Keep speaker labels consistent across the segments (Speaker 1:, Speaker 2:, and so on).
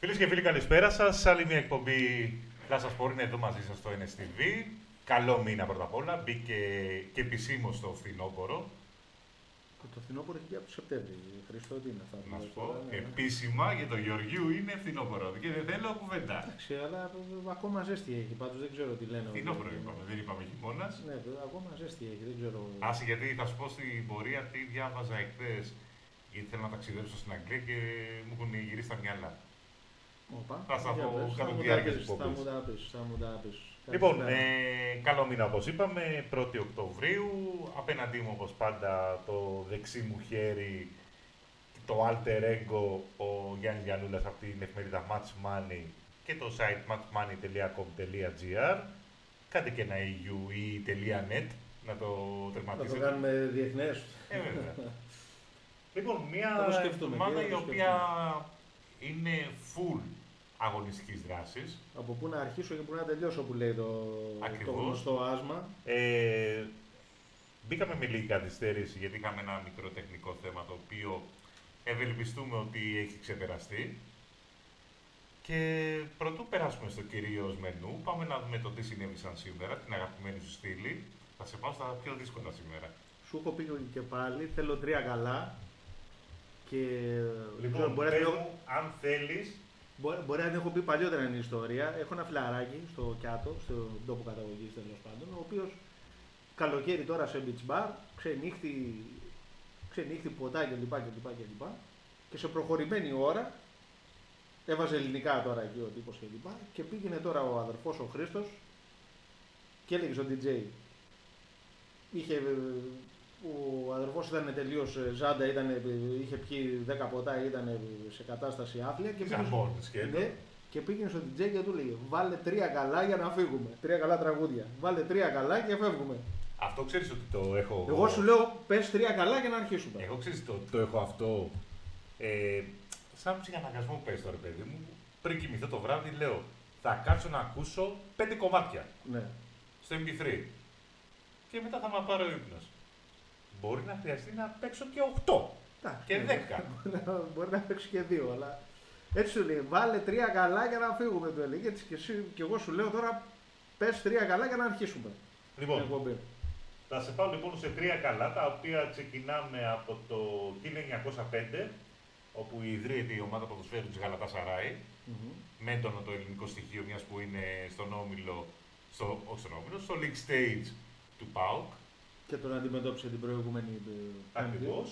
Speaker 1: Φίλες και φίλοι, καλησπέρα σας. Άλλη μια εκπομπή Λάσα Σπορ είναι εδώ μαζί σας στο NSTV. Καλό μήνα πρώτα απ' όλα. Μπήκε και επισήμως στο φθινόπωρο.
Speaker 2: Το φθινόπωρο έχει βγει από το Σεπτέμβριο. Χρήστο, τι είναι αυτά.
Speaker 1: Να σου πω,
Speaker 2: Ναι, ναι.
Speaker 1: επίσημα για τον Γεωργίου είναι φθινόπωρο. Και δεν θέλω κουβέντα.
Speaker 2: Εντάξει, αλλά ακόμα ζέστη έχει. Πάντως δεν ξέρω τι λένε.
Speaker 1: Φθινόπωρο είπαμε, δεν είπαμε χειμώνας.
Speaker 2: Ναι, βέβαια, ακόμα ζέστη έχει. Δεν ξέρω.
Speaker 1: Άσε γιατί θα σου πω στην πορεία τι διάβαζα εχθές. Γιατί θέλω να ταξιδέψω στην Αγγλία και μου έχουν γυρίσει τα μυαλά.
Speaker 2: Όπα.
Speaker 1: Θα στα
Speaker 2: Για
Speaker 1: πω
Speaker 2: πες,
Speaker 1: κατά
Speaker 2: θα
Speaker 1: τη
Speaker 2: μου
Speaker 1: διάρκεια
Speaker 2: τα
Speaker 1: της
Speaker 2: πεις, Θα
Speaker 1: εκπομπής.
Speaker 2: μου τα πεις, θα μου τα πεις.
Speaker 1: Λοιπόν,
Speaker 2: Καλησπέρα.
Speaker 1: ε, καλό μήνα όπως είπαμε, 1η Οκτωβρίου. Απέναντί μου όπως πάντα το δεξί μου χέρι, το alter ego, ο Γιάννης Γιαννούλας από την εφημερίδα Match Money και το site matchmoney.com.gr. Κάντε και ένα EU ή .net να το
Speaker 2: Θα
Speaker 1: τερματίσετε.
Speaker 2: το κάνουμε διεθνές.
Speaker 1: Ε, βέβαια. λοιπόν,
Speaker 2: Θα
Speaker 1: μια
Speaker 2: το σκεφτούμε,
Speaker 1: εβδομάδα
Speaker 2: κύριε,
Speaker 1: η
Speaker 2: θα το
Speaker 1: οποία είναι full αγωνιστικής δράσης.
Speaker 2: Από πού να αρχίσω και πού να τελειώσω που λέει το, το
Speaker 1: Ακριβώς.
Speaker 2: γνωστό άσμα.
Speaker 1: Ε, μπήκαμε με λίγη καθυστέρηση γιατί είχαμε ένα μικρό τεχνικό θέμα το οποίο ευελπιστούμε ότι έχει ξεπεραστεί. Και πρωτού περάσουμε στο κυρίως μενού, πάμε να δούμε το τι συνέβησαν σήμερα, την αγαπημένη σου στήλη. Θα σε πάω στα πιο δύσκολα σήμερα.
Speaker 2: Σου έχω πει και πάλι, θέλω τρία καλά. Και
Speaker 1: Λοιπόν,
Speaker 2: μπορεί, να
Speaker 1: πες
Speaker 2: την έχω-
Speaker 1: μου, αν θέλεις,
Speaker 2: μπορεί, μπορεί να την έχω πει παλιότερα την ιστορία. Έχω ένα φιλαράκι στο Κιάτο, στον τόπο καταγωγής τέλος πάντων, ο οποίος καλοκαίρι τώρα σε beach bar, ξενύχτη, ξενύχτη ποτά κλπ. κλπ, κλπ. Και σε προχωρημένη ώρα, έβαζε ελληνικά τώρα εκεί ο τύπος κλπ. Και πήγαινε τώρα ο αδερφός ο Χρήστος και έλεγε στον DJ. Είχε, ε, ο αδερφός ήταν τελείως ε, ζάντα, ήταν, ε, είχε πιει 10 ποτά, ήταν ε, σε κατάσταση άθλια και πήγαινε,
Speaker 1: ξαμπόρτης και
Speaker 2: ναι, και πήγαινε στον DJ και του λέγε βάλε τρία καλά για να φύγουμε. Τρία καλά τραγούδια. Βάλε τρία καλά και φεύγουμε.
Speaker 1: αυτό ξέρεις ότι το έχω...
Speaker 2: Εγώ σου λέω πες τρία καλά για να αρχίσουμε.
Speaker 1: Εγώ ξέρεις το, το έχω αυτό ε, σαν ψυχαναγκασμό πες τώρα παιδί μου. Πριν κοιμηθώ το βράδυ λέω θα κάτσω να ακούσω πέντε κομμάτια
Speaker 2: Ναι.
Speaker 1: στο MP3 και μετά θα με πάρει ο ύπνος. Μπορεί να χρειαστεί να παίξω και 8
Speaker 2: Εντάξει,
Speaker 1: και
Speaker 2: ναι.
Speaker 1: 10.
Speaker 2: Μπορεί να- Μπορεί να παίξει και δύο, αλλά έτσι σου λέει. Βάλε τρία καλά για να φύγουμε, του έλεγε. Έτσι και, εσύ, και εγώ σου λέω τώρα πες τρία καλά για να αρχίσουμε. την
Speaker 1: Λοιπόν,
Speaker 2: εκπομπή.
Speaker 1: θα σε πάω λοιπόν σε τρία καλά τα οποία ξεκινάμε από το 1905 όπου ιδρύεται η ομάδα ποδοσφαίρου της Γαλατά Σαράι
Speaker 2: Μμμ.
Speaker 1: με έντονο το ελληνικό στοιχείο μιας που είναι στον όμιλο, στο, όχι στον όμιλο, στο league stage του ΠΑΟΚ.
Speaker 2: Και τον αντιμετώπισε την προηγούμενη ε, Πέμπτη.
Speaker 1: Ακριβώς.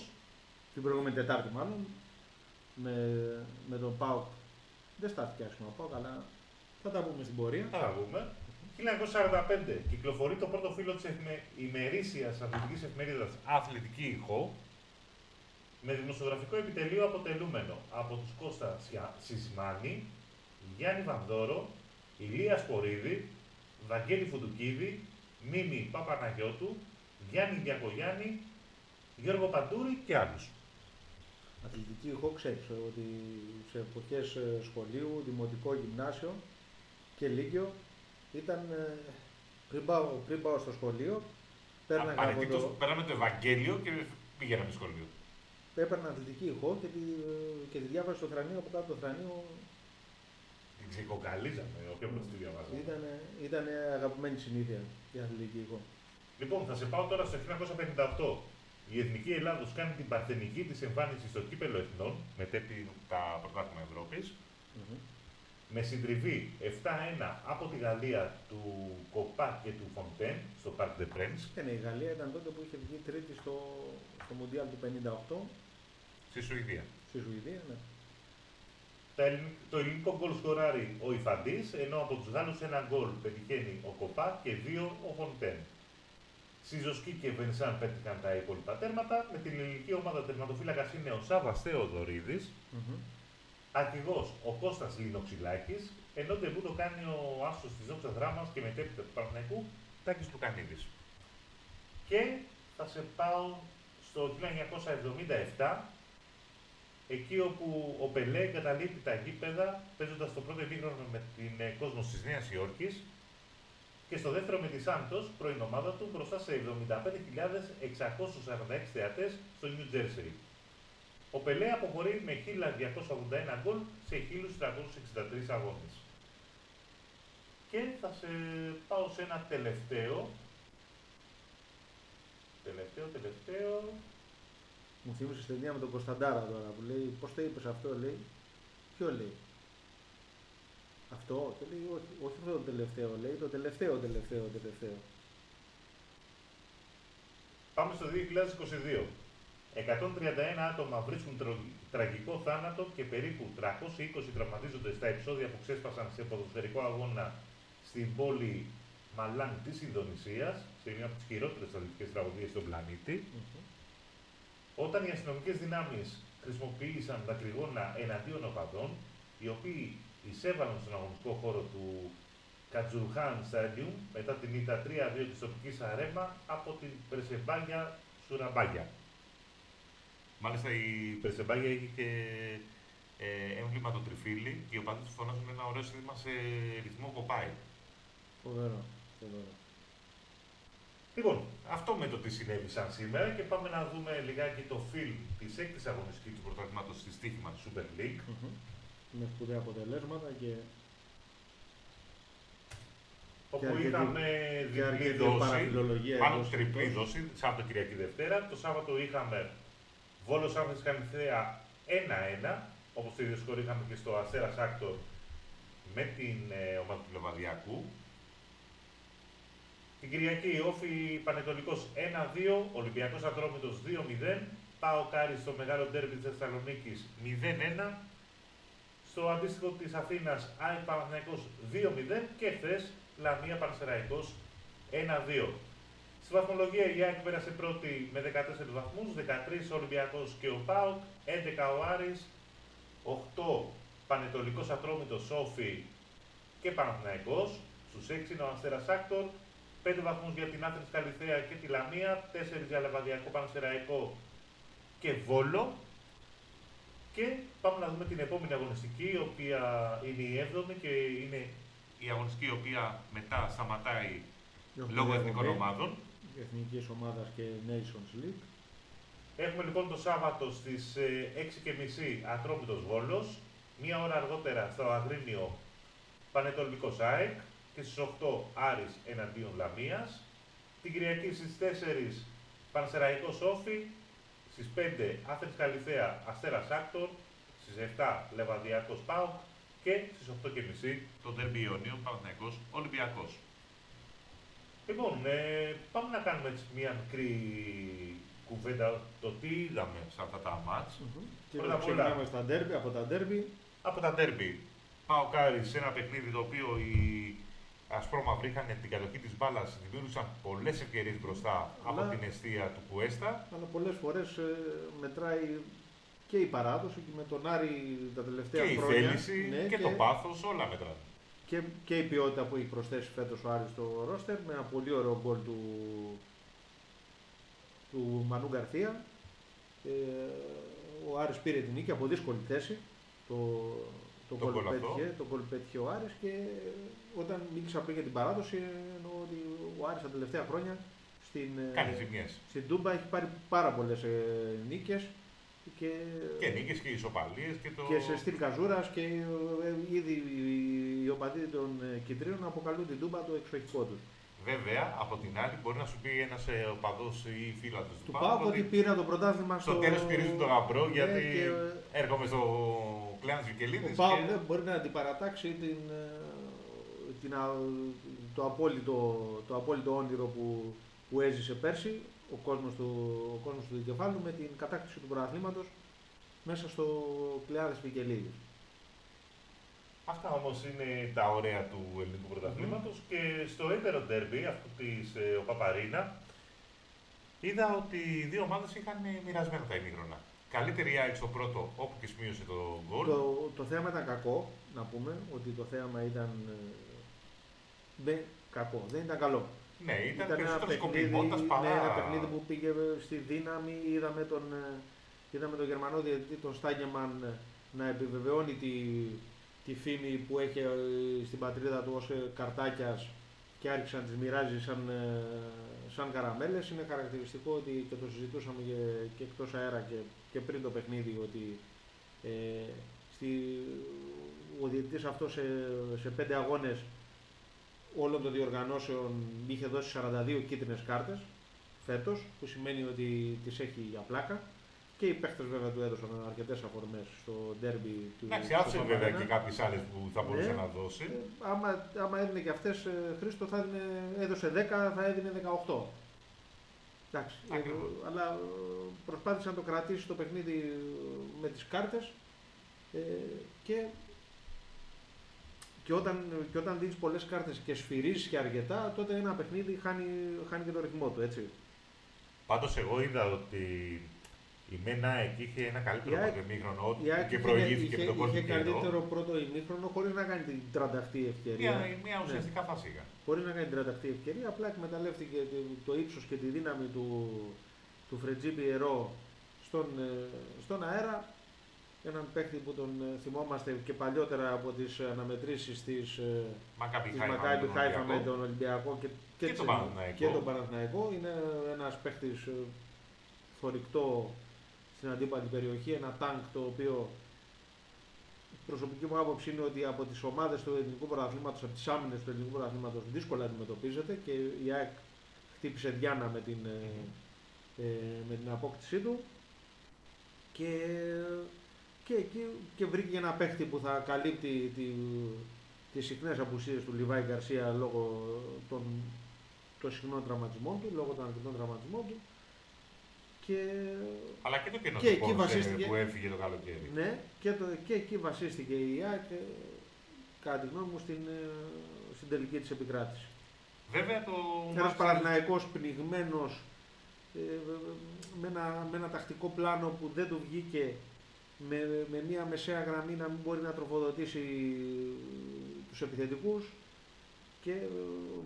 Speaker 2: Την προηγούμενη Τετάρτη, μάλλον. Με, με τον Πάοκ. Δεν στάθηκε άσχημα ο Πάοκ, αλλά θα τα πούμε στην πορεία.
Speaker 1: Θα τα δούμε. 1945 κυκλοφορεί το πρώτο φύλλο της εφημε... ημερήσιας αθλητικής εφημερίδας Αθλητική Ηχό με δημοσιογραφικό επιτελείο αποτελούμενο από τους Κώστα Σια- Σισμάνη, Γιάννη Βανδόρο, Ηλίας Σπορίδη, Βαγγέλη Φουντουκίδη, Μίμη Παπαναγιώτου, Γιάννη Διακογιάννη, Γιώργο Παντούρη και άλλους.
Speaker 2: Αθλητική ηχό ξέρεις ε, ότι σε εποχές ε, σχολείου, δημοτικό, γυμνάσιο και λύκειο ήταν ε, πριν πάω, πριν πάω στο σχολείο πέρναγα από
Speaker 1: Απαραίτητος,
Speaker 2: το,
Speaker 1: πέραμε το Ευαγγέλιο και πήγαμε στο σχολείο.
Speaker 2: έπαιρνα αθλητική ηχό και τη, ε, και τη διάβαζα στο θρανείο από κάτω το θρανείο
Speaker 1: Την ξεκοκαλίζαμε, όποια πρώτη τη διαβάζαμε.
Speaker 2: ήταν, ήταν αγαπημένη συνήθεια η αθλητική ηχό.
Speaker 1: Λοιπόν, θα σε πάω τώρα στο 1958. Η Εθνική Ελλάδος κάνει την παρθενική της εμφάνιση στο κύπελο Εθνών, μετέπει τα πρωτάθλημα Ευρώπης,
Speaker 2: Μμμ.
Speaker 1: με συντριβή 7-1 από τη Γαλλία του Κοπά και του Φοντέν στο Parc des Princes,
Speaker 2: Και ναι, η Γαλλία ήταν τότε που είχε βγει τρίτη στο, στο Μουντιάλ του 58
Speaker 1: στη Σουηδία.
Speaker 2: στη Σουηδία. Ναι.
Speaker 1: Τα ελλην- Το ελληνικό γκολ σκοράρει ο Ιφαντής, ενώ από τους Γάλλους ένα γκολ πετυχαίνει ο Κοπά και δύο ο Φοντέν. Σιζόφσκι και Βενσάν πέτυχαν τα υπόλοιπα τέρματα. Με την ελληνική ομάδα τερματοφύλακας είναι ο Σάβας Θεοδωρίδης,
Speaker 2: Μμμ.
Speaker 1: Αρχηγός ο Κώστας Λινοξυλάκης, ενώ ντεμπούτο κάνει ο άσος της Δόξας Δράμας και μετέπειτα του Παναθηναϊκού, Τάκης Λουκανίδης. Και θα σε πάω στο 1977, εκεί όπου ο Πελέ εγκαταλείπει τα γήπεδα, παίζοντας το πρώτο ημίχρονο με την ε, κόσμος της Νέας Υόρκης και στο δεύτερο με τη Σάντος, πρώην ομάδα του, μπροστά σε 75.646 θεατές στο New Jersey. Ο Πελέ αποχωρεί με 1281 γκολ σε 1363 αγώνες. Και θα σε πάω σε ένα τελευταίο. Τελευταίο, τελευταίο.
Speaker 2: Μου θύμισε ταινία με τον Κωνσταντάρα τώρα που λέει Πώς το είπες αυτό, λέει. Ποιο λέει; Αυτό, το λέει, όχι, όχι αυτό το τελευταίο, λέει το τελευταίο, τελευταίο, τελευταίο.
Speaker 1: Πάμε στο 2022. 131 άτομα βρίσκουν τραγικό θάνατο και περίπου 320 τραυματίζονται στα επεισόδια που ξέσπασαν σε ποδοσφαιρικό αγώνα στην πόλη Μαλάν της Ινδονησίας, σε μια από τις χειρότερες αθλητικές τραγωδίες στον πλανήτη. Όταν οι αστυνομικές δυνάμεις χρησιμοποίησαν δακρυγόνα εναντίον οπαδών, οι οποίοι εισέβαλαν στον αγωνιστικό χώρο του Κατζουρχάν Stadium μετά την ήττα 3-2 της τοπικής αρέμα από την Πρεσεμπάγια Σουραμπάγια. Μάλιστα η Περσεμπάγια έχει και ε, έμβλημα το τριφύλι και οι οπαδοί του φωνάζουν ένα ωραίο σύνδημα σε ρυθμό κοπάι.
Speaker 2: Φοβερό, φοβερό.
Speaker 1: Λοιπόν, αυτό με το τι συνέβησαν σήμερα και πάμε να δούμε λιγάκι το φιλμ της έκτης αγωνιστικής του πρωταθλήματος στη στοίχημα του Super League. Mm-hmm.
Speaker 2: Με σπουδαία αποτελέσματα και.
Speaker 1: Όπου και είχαμε διπλή δόση, μάλλον τριπλή δόση, Σάββατο Κυριακή Δευτέρα. Το Σάββατο είχαμε Βόλος Άθενς Καλλιθέα 1-1, όπως το ίδιο σκορ είχαμε και στο Αστέρας Άκτορ με την ε, ομάδα του Λεβαδιακού. Την Κυριακή ΟΦΗ Πανετολικός 1-2, Ολυμπιακός Ατρόμητος 2-0, ΠΑΟΚ Άρη στο μεγάλο ντέρμπι της Θεσσαλονίκης 0-1, στο αντίστοιχο της Αθήνας ΑΕΚ Παναθηναϊκός 2-0 και χθες Λαμία Πανσεραϊκός 1-2. Στη βαθμολογία η ΑΕΚ πέρασε πρώτη με 14 βαθμούς, 13 ο Ολυμπιακός και ο ΠΑΟΚ, 11 ο Άρης, 8 Πανετολικός Ατρόμητος Σόφι και Παναθηναϊκός, στους 6 είναι ο Αστέρας Άκτορ, 5 βαθμούς για την Άθρης Καλυθέα και τη Λαμία, 4 για Λεβαδιακό Πανσεραϊκό και Βόλο. Και πάμε να δούμε την επόμενη αγωνιστική, η οποία είναι η 7η και είναι η αγωνιστική η οποία μετά σταματάει λόγω εθνικών ομάδων.
Speaker 2: Εθνικής Ομάδας και Nations League.
Speaker 1: Έχουμε λοιπόν το Σάββατο στις 6.30 ε, Ατρόμητος Βόλος, μία ώρα αργότερα στο Αγρίνιο Πανετολικός ΑΕΚ και στις 8 Άρης εναντίον Λαμίας. Την Κυριακή στις 4 Πανσεραϊκός ΟΦΗ, στις 5 Άθενς Καλλιθέα Αστέρας Άκτορ, στις 7 Λεβαδιακός ΠΑΟΚ και στις 8.30 το ντέρμπι αιωνίων Παναθηναϊκός Ολυμπιακός. Λοιπόν, ε, πάμε να κάνουμε έτσι μια μικρή κουβέντα το τι είδαμε σε αυτά τα μάτς.
Speaker 2: Mm-hmm. Και Πρώτα απ' όλα, στα ντέρμπι, από τα ντέρμπι.
Speaker 1: Από τα ντέρμπι. ΠΑΟΚ Άρη σε ένα παιχνίδι το οποίο οι ασπρόμαυροι είχαν την κατοχή της μπάλας, δημιούργησαν πολλές ευκαιρίες μπροστά αλλά, από την αιστεία του Κουέστα.
Speaker 2: Αλλά πολλές φορές ε, μετράει και η παράδοση και με τον Άρη τα τελευταία
Speaker 1: και
Speaker 2: χρόνια.
Speaker 1: Και η θέληση ναι, και, και, το πάθος, όλα μετράνε
Speaker 2: και, και η ποιότητα που έχει προσθέσει φέτος ο Άρης στο ρόστερ με ένα πολύ ωραίο γκολ του, του Μανού Γκαρθία. Ε, ο Άρης πήρε την νίκη από δύσκολη θέση. Το, το, το, γκολ πέτυχε, το γκολ πέτυχε ο Άρης και όταν μίλησα πριν για την παράδοση εννοώ ότι ο Άρης τα τελευταία χρόνια στην,
Speaker 1: ε,
Speaker 2: στην Τούμπα έχει πάρει πάρα πολλές ε, νίκες και,
Speaker 1: και νίκες και ισοπαλίες και το.
Speaker 2: Και σε στυλ καζούρας και ε, ήδη οι οπαδοί των ε, κεντρίων αποκαλούν την Τούμπα το εξοχικό τους.
Speaker 1: Βέβαια, από την άλλη, μπορεί να σου πει ένας ε, οπαδός ή φίλο του
Speaker 2: του Πάου ότι πήρα το πρωτάθλημα
Speaker 1: στο. Στο τέλος πυρίζουν τον γαμπρό, ναι, γιατί και... έρχομαι στο κλάν Βικελίδη.
Speaker 2: Ο Πάου και... μπορεί να αντιπαρατάξει την, την, το, απόλυτο, το απόλυτο όνειρο που, που έζησε πέρσι ο κόσμος του, ο κόσμος του δικεφάλου με την κατάκτηση του πρωταθλήματος μέσα στο Κλεάδες Βικελίδης.
Speaker 1: Αυτά όμως είναι τα ωραία του ελληνικού πρωταθλήματος mm. και στο έτερο ντέρμπι, αυτό της ε, ο Παπαρίνα, είδα ότι οι δύο ομάδες είχαν μοιρασμένα τα ημίγρονα. Καλύτερη ΑΕΚ στο πρώτο, όπου και σημείωσε το γκολ.
Speaker 2: Το, το θέμα ήταν κακό, να πούμε, ότι το θέαμα ήταν ε, κακό, δεν ήταν καλό.
Speaker 1: Ναι, ήταν, ήταν ένα παιχνίδι, παρά...
Speaker 2: ναι, ένα παιχνίδι που πήγε στη δύναμη. Είδαμε τον, ε, είδαμε τον Γερμανό διαιτητή, τον Στάγεμαν, ε, να επιβεβαιώνει τη, τη φήμη που έχει ε, στην πατρίδα του ως καρτάκιας και άρχισε να τις μοιράζεις σαν, ε, σαν καραμέλες. Είναι χαρακτηριστικό ότι και το συζητούσαμε και, και εκτός αέρα και, και πριν το παιχνίδι ότι ε, στη, ο διαιτητής αυτός σε, σε πέντε αγώνες όλων των διοργανώσεων είχε δώσει 42 κίτρινες κάρτες φέτος, που σημαίνει ότι τις έχει για πλάκα. Και οι παίχτε βέβαια του έδωσαν αρκετές αφορμές στο ντέρμπι του
Speaker 1: Εντάξει, άφησε βέβαια και κάποιες άλλες που θα μπορούσε
Speaker 2: ναι.
Speaker 1: να δώσει.
Speaker 2: Ε, άμα, άμα έδινε και αυτές, ε, Χρήστο θα έδινε, έδωσε 10, θα έδινε 18. Εντάξει, ε, αλλά ε, προσπάθησε να το κρατήσει το παιχνίδι με τις κάρτες ε, και, και όταν, και όταν δίνεις πολλές κάρτες και σφυρίζεις και αρκετά, τότε ένα παιχνίδι χάνει, χάνει και το ρυθμό του, έτσι.
Speaker 1: Πάντως εγώ είδα ότι η Μένα εκεί είχε ένα καλύτερο
Speaker 2: Η
Speaker 1: πρώτο ημίχρονο και
Speaker 2: είχε-
Speaker 1: προηγήθηκε
Speaker 2: είχε,
Speaker 1: με τον κόσμο
Speaker 2: είχε καλύτερο πρώτο ημίχρονο χωρίς να κάνει την τρανταχτή ευκαιρία.
Speaker 1: Μια, μια
Speaker 2: Ναι.
Speaker 1: ουσιαστικά φάση είχα.
Speaker 2: Χωρίς να κάνει την τρανταχτή ευκαιρία, απλά εκμεταλλεύτηκε το- το ύψος και τη δύναμη του, του Φρετζί Πιερό στον, ε, στον αέρα. Έναν παίκτη που τον ε, θυμόμαστε και παλιότερα από τις αναμετρήσεις της, ε,
Speaker 1: Μακάμπι
Speaker 2: της
Speaker 1: Χάιφα με
Speaker 2: Μακάμπι
Speaker 1: τον
Speaker 2: Χάιφα με
Speaker 1: Ολυμπιακό.
Speaker 2: τον Ολυμπιακό και,
Speaker 1: Και
Speaker 2: της-
Speaker 1: τον Παναθηναϊκό.
Speaker 2: και τον Παναθηναϊκό. Είναι ένας παίκτης ε, θορυκτό στην αντίπαλη περιοχή, ένα τάγκ το οποίο η προσωπική μου άποψη είναι ότι από τις ομάδες του ελληνικού πρωταθλήματος, από τις άμυνες του ελληνικού πρωταθλήματος δύσκολα αντιμετωπίζεται και η ΑΕΚ χτύπησε διάνα με την, ε, ε, με την απόκτησή του. Και, και εκεί και βρήκε ένα παίχτη που θα καλύπτει τη, τις συχνές απουσίες του Λιβάη Γκαρσία λόγω των, των συχνών τραυματισμών του, λόγω των αρκετών τραυματισμών του και,
Speaker 1: Αλλά και το
Speaker 2: Και εκεί
Speaker 1: καινοτικό
Speaker 2: βασίστηκε-
Speaker 1: που έφυγε το καλοκαίρι.
Speaker 2: ναι, και, το, και εκεί βασίστηκε η ΑΕΚ ε, κατά τη γνώμη μου στην, ε, στην τελική της επικράτηση.
Speaker 1: Βέβαια το
Speaker 2: Ένας
Speaker 1: μάτς-
Speaker 2: Παναθηναϊκός πνιγμένος ε, με, ένα, με ένα τακτικό πλάνο που δεν του βγήκε με, με μια μεσαία γραμμή να μην μπορεί να τροφοδοτήσει τους επιθετικούς και ε,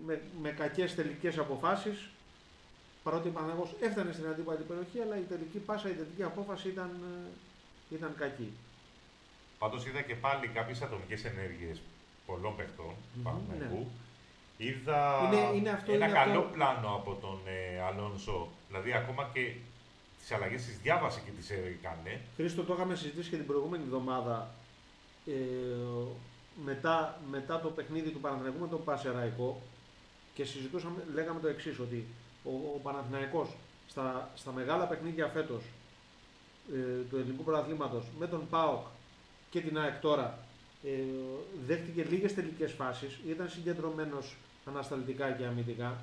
Speaker 2: με, με κακές τελικές αποφάσεις παρότι ο Παναθηναϊκός έφτανε στην αντίπαλη περιοχή αλλά η τελική πάσα, η τελική απόφαση ήταν, ε, ήταν κακή.
Speaker 1: Πάντως είδα και πάλι κάποιες ατομικές ενέργειες πολλών παιχτών του
Speaker 2: Μμμ,
Speaker 1: Παναθηναϊκού. Είδα
Speaker 2: Είναι- είναι αυτό-
Speaker 1: ένα
Speaker 2: είναι
Speaker 1: καλό
Speaker 2: αυτό.
Speaker 1: πλάνο από τον ε, Αλόνσο. Δηλαδή ακόμα και τις αλλαγές τις διάβασε και τις έκανε.
Speaker 2: Χρήστο, το είχαμε συζητήσει και την προηγούμενη εβδομάδα ε, μετά, μετά το παιχνίδι του Παναθηναϊκού με τον Πασεραϊκό και συζητούσαμε, λέγαμε το εξής ότι ο, ο Παναθηναϊκός στα, στα μεγάλα παιχνίδια φέτος ε, του ελληνικού πρωταθλήματος με τον ΠΑΟΚ και την ΑΕΚ τώρα ε, δέχτηκε λίγες τελικές φάσεις, ήταν συγκεντρωμένος ανασταλτικά και αμυντικά,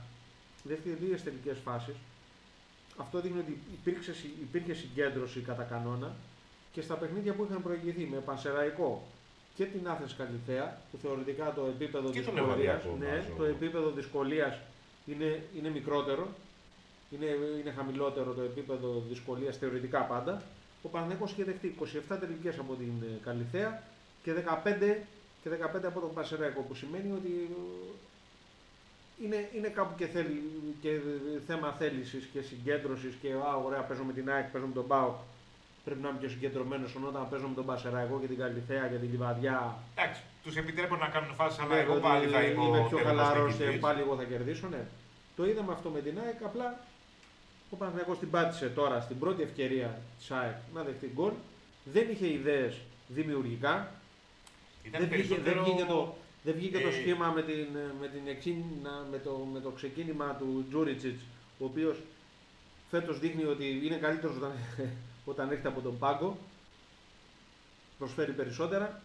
Speaker 2: δέχτηκε λίγες τελικές φάσεις αυτό δείχνει ότι υπήρξε, συ- υπήρχε συγκέντρωση κατά κανόνα και στα παιχνίδια που είχαν προηγηθεί με Πανσεραϊκό και την Άθρες Καλυθέα, που θεωρητικά το επίπεδο
Speaker 1: Και τον
Speaker 2: δυσκολίας,
Speaker 1: Λεβαδιακό,
Speaker 2: ναι,
Speaker 1: βάζω.
Speaker 2: το επίπεδο δυσκολίας είναι, είναι μικρότερο, είναι, είναι χαμηλότερο το επίπεδο δυσκολίας θεωρητικά πάντα. Ο Παναθηναϊκός είχε δεχτεί 27 τελικές από την ε, Καλυθέα και 15, και 15 από τον Πανσεραϊκό, που σημαίνει ότι ε, είναι, είναι κάπου και, θέλει, και θέμα θέλησης και συγκέντρωσης και α, ωραία, παίζω με την ΑΕΚ, παίζω με τον ΠΑΟΚ. Πρέπει να είμαι πιο συγκεντρωμένος όταν παίζω με τον Πασεραϊκό και την Καλυθέα και την Λιβαδιά.
Speaker 1: Εντάξει, τους επιτρέπω να κάνουν φάσεις, αλλά
Speaker 2: Ναι,
Speaker 1: εγώ
Speaker 2: ότι
Speaker 1: πάλι θα είμαι,
Speaker 2: είμαι
Speaker 1: ο
Speaker 2: πιο
Speaker 1: τελικός
Speaker 2: χαλαρός και
Speaker 1: νικητής.
Speaker 2: πάλι εγώ θα κερδίσω. Ναι. Το είδαμε αυτό με την ΑΕΚ. Απλά ο Παναγιακός την πάτησε τώρα στην πρώτη ευκαιρία της ΑΕΚ να δεχτεί γκολ. Δεν είχε ιδέες δημιουργικά.
Speaker 1: Ήταν
Speaker 2: Δεν βγήκε, δεν
Speaker 1: περισσότερο...
Speaker 2: βγήκε το, δεν βγήκε το
Speaker 1: ε,
Speaker 2: σχήμα με, την, με, την εξήνα- με, το, με το ξεκίνημα του Τζούριτσιτς, ο οποίος φέτος δείχνει ότι είναι καλύτερος όταν, όταν έρχεται από τον πάγκο. Προσφέρει περισσότερα.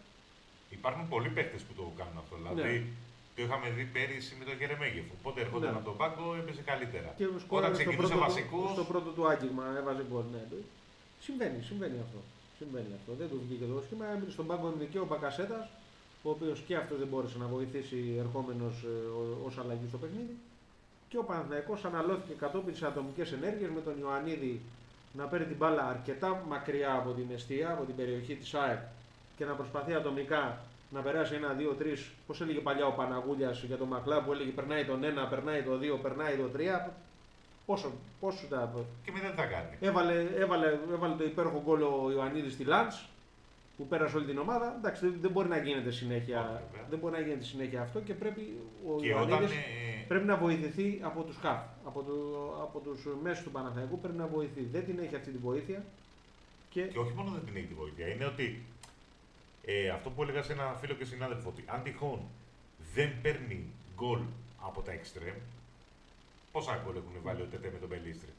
Speaker 1: Υπάρχουν πολλοί παίχτες που το κάνουν αυτό. Δηλαδή, το είχαμε δει πέρυσι με τον Γερεμέγεφ. Οπότε ερχόταν
Speaker 2: Ναι.
Speaker 1: από τον πάγκο, έπαιζε καλύτερα.
Speaker 2: Και
Speaker 1: Όταν
Speaker 2: σκόραρε στο
Speaker 1: ξεκινούσε
Speaker 2: πρώτο,
Speaker 1: βασικό.
Speaker 2: του, στο πρώτο του άγγιγμα, έβαζε γκολ. Ναι. Συμβαίνει, συμβαίνει αυτό. Συμβαίνει αυτό. Δεν του βγήκε το σχήμα. Έμεινε στον πάγκο έμεινε και ο Μπακασέτας, ο οποίος και αυτός δεν μπόρεσε να βοηθήσει ερχόμενος ως αλλαγή στο παιχνίδι. Και ο Παναθηναϊκός αναλώθηκε κατόπιν σε ατομικές ενέργειες με τον Ιωαννίδη να παίρνει την μπάλα αρκετά μακριά από την αιστεία, από την περιοχή της ΑΕΚ και να προσπαθεί ατομικά να περάσει ένα, δύο, τρεις. Πώς έλεγε παλιά ο Παναγούλιας για τον Μακλά που έλεγε περνάει τον ένα, περνάει το δύο, περνάει το τρία. Πόσο, πόσο τα.
Speaker 1: Και μετά τι θα κάνει.
Speaker 2: Έβαλε, έβαλε, έβαλε το υπέροχο γκολ ο Ιωαννίδης στη Λαντ που πέρασε όλη την ομάδα. Εντάξει, δεν, δεν μπορεί να γίνεται συνέχεια.
Speaker 1: Όχι, βέβαια.
Speaker 2: δεν μπορεί να γίνεται συνέχεια αυτό και πρέπει ο
Speaker 1: Και όταν
Speaker 2: Ιωαννίδης
Speaker 1: ε,
Speaker 2: Πρέπει να βοηθηθεί από τους χαφ. Από, το, από τους μέσους του Παναθηναϊκού πρέπει να βοηθηθεί. Δεν την έχει αυτή τη βοήθεια. Και,
Speaker 1: Και όχι μόνο δεν την έχει τη βοήθεια, είναι ότι ε, αυτό που έλεγα σε ένα φίλο και συνάδελφο, ότι αν τυχόν δεν παίρνει γκολ από τα εξτρέμ, πόσα γκολ έχουν βάλει ο Τετέ με τον Πελίστρη.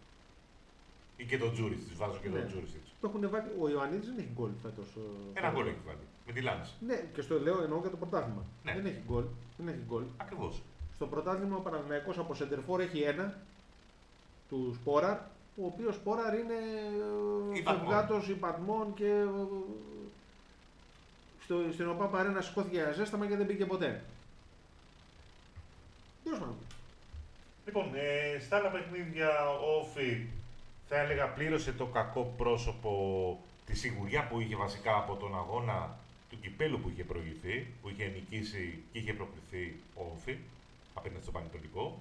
Speaker 1: Ή και τον Τζούρι, τη βάζω και
Speaker 2: Ναι.
Speaker 1: τον Τζούρι.
Speaker 2: το έχουν βάλει, ο Ιωαννίδης δεν έχει γκολ φέτος.
Speaker 1: Ένα γκολ έχει βάλει. Με τη Λανς.
Speaker 2: Ναι, και στο λέω εννοώ για το πρωτάθλημα.
Speaker 1: Ναι.
Speaker 2: Δεν έχει γκολ. Δεν έχει γκολ.
Speaker 1: Ακριβώς.
Speaker 2: Στο πρωτάθλημα ο Παναθηναϊκός από σεντερφόρ έχει ένα του Σπόραρ, ο οποίος Σπόραρ είναι
Speaker 1: Υπατμών.
Speaker 2: φευγάτος υπατμών και ε, στο, στην ΟΠΑ Παρένα σηκώθηκε ένα ζέσταμα και δεν μπήκε ποτέ. Τέλος πάντων.
Speaker 1: Λοιπόν, ε, στα άλλα παιχνίδια ο Όφη θα έλεγα πλήρωσε το κακό πρόσωπο τη σιγουριά που είχε βασικά από τον αγώνα του κυπέλου που είχε προηγηθεί, που είχε νικήσει και είχε προκριθεί ο Όφη απέναντι στο Πανετολικό.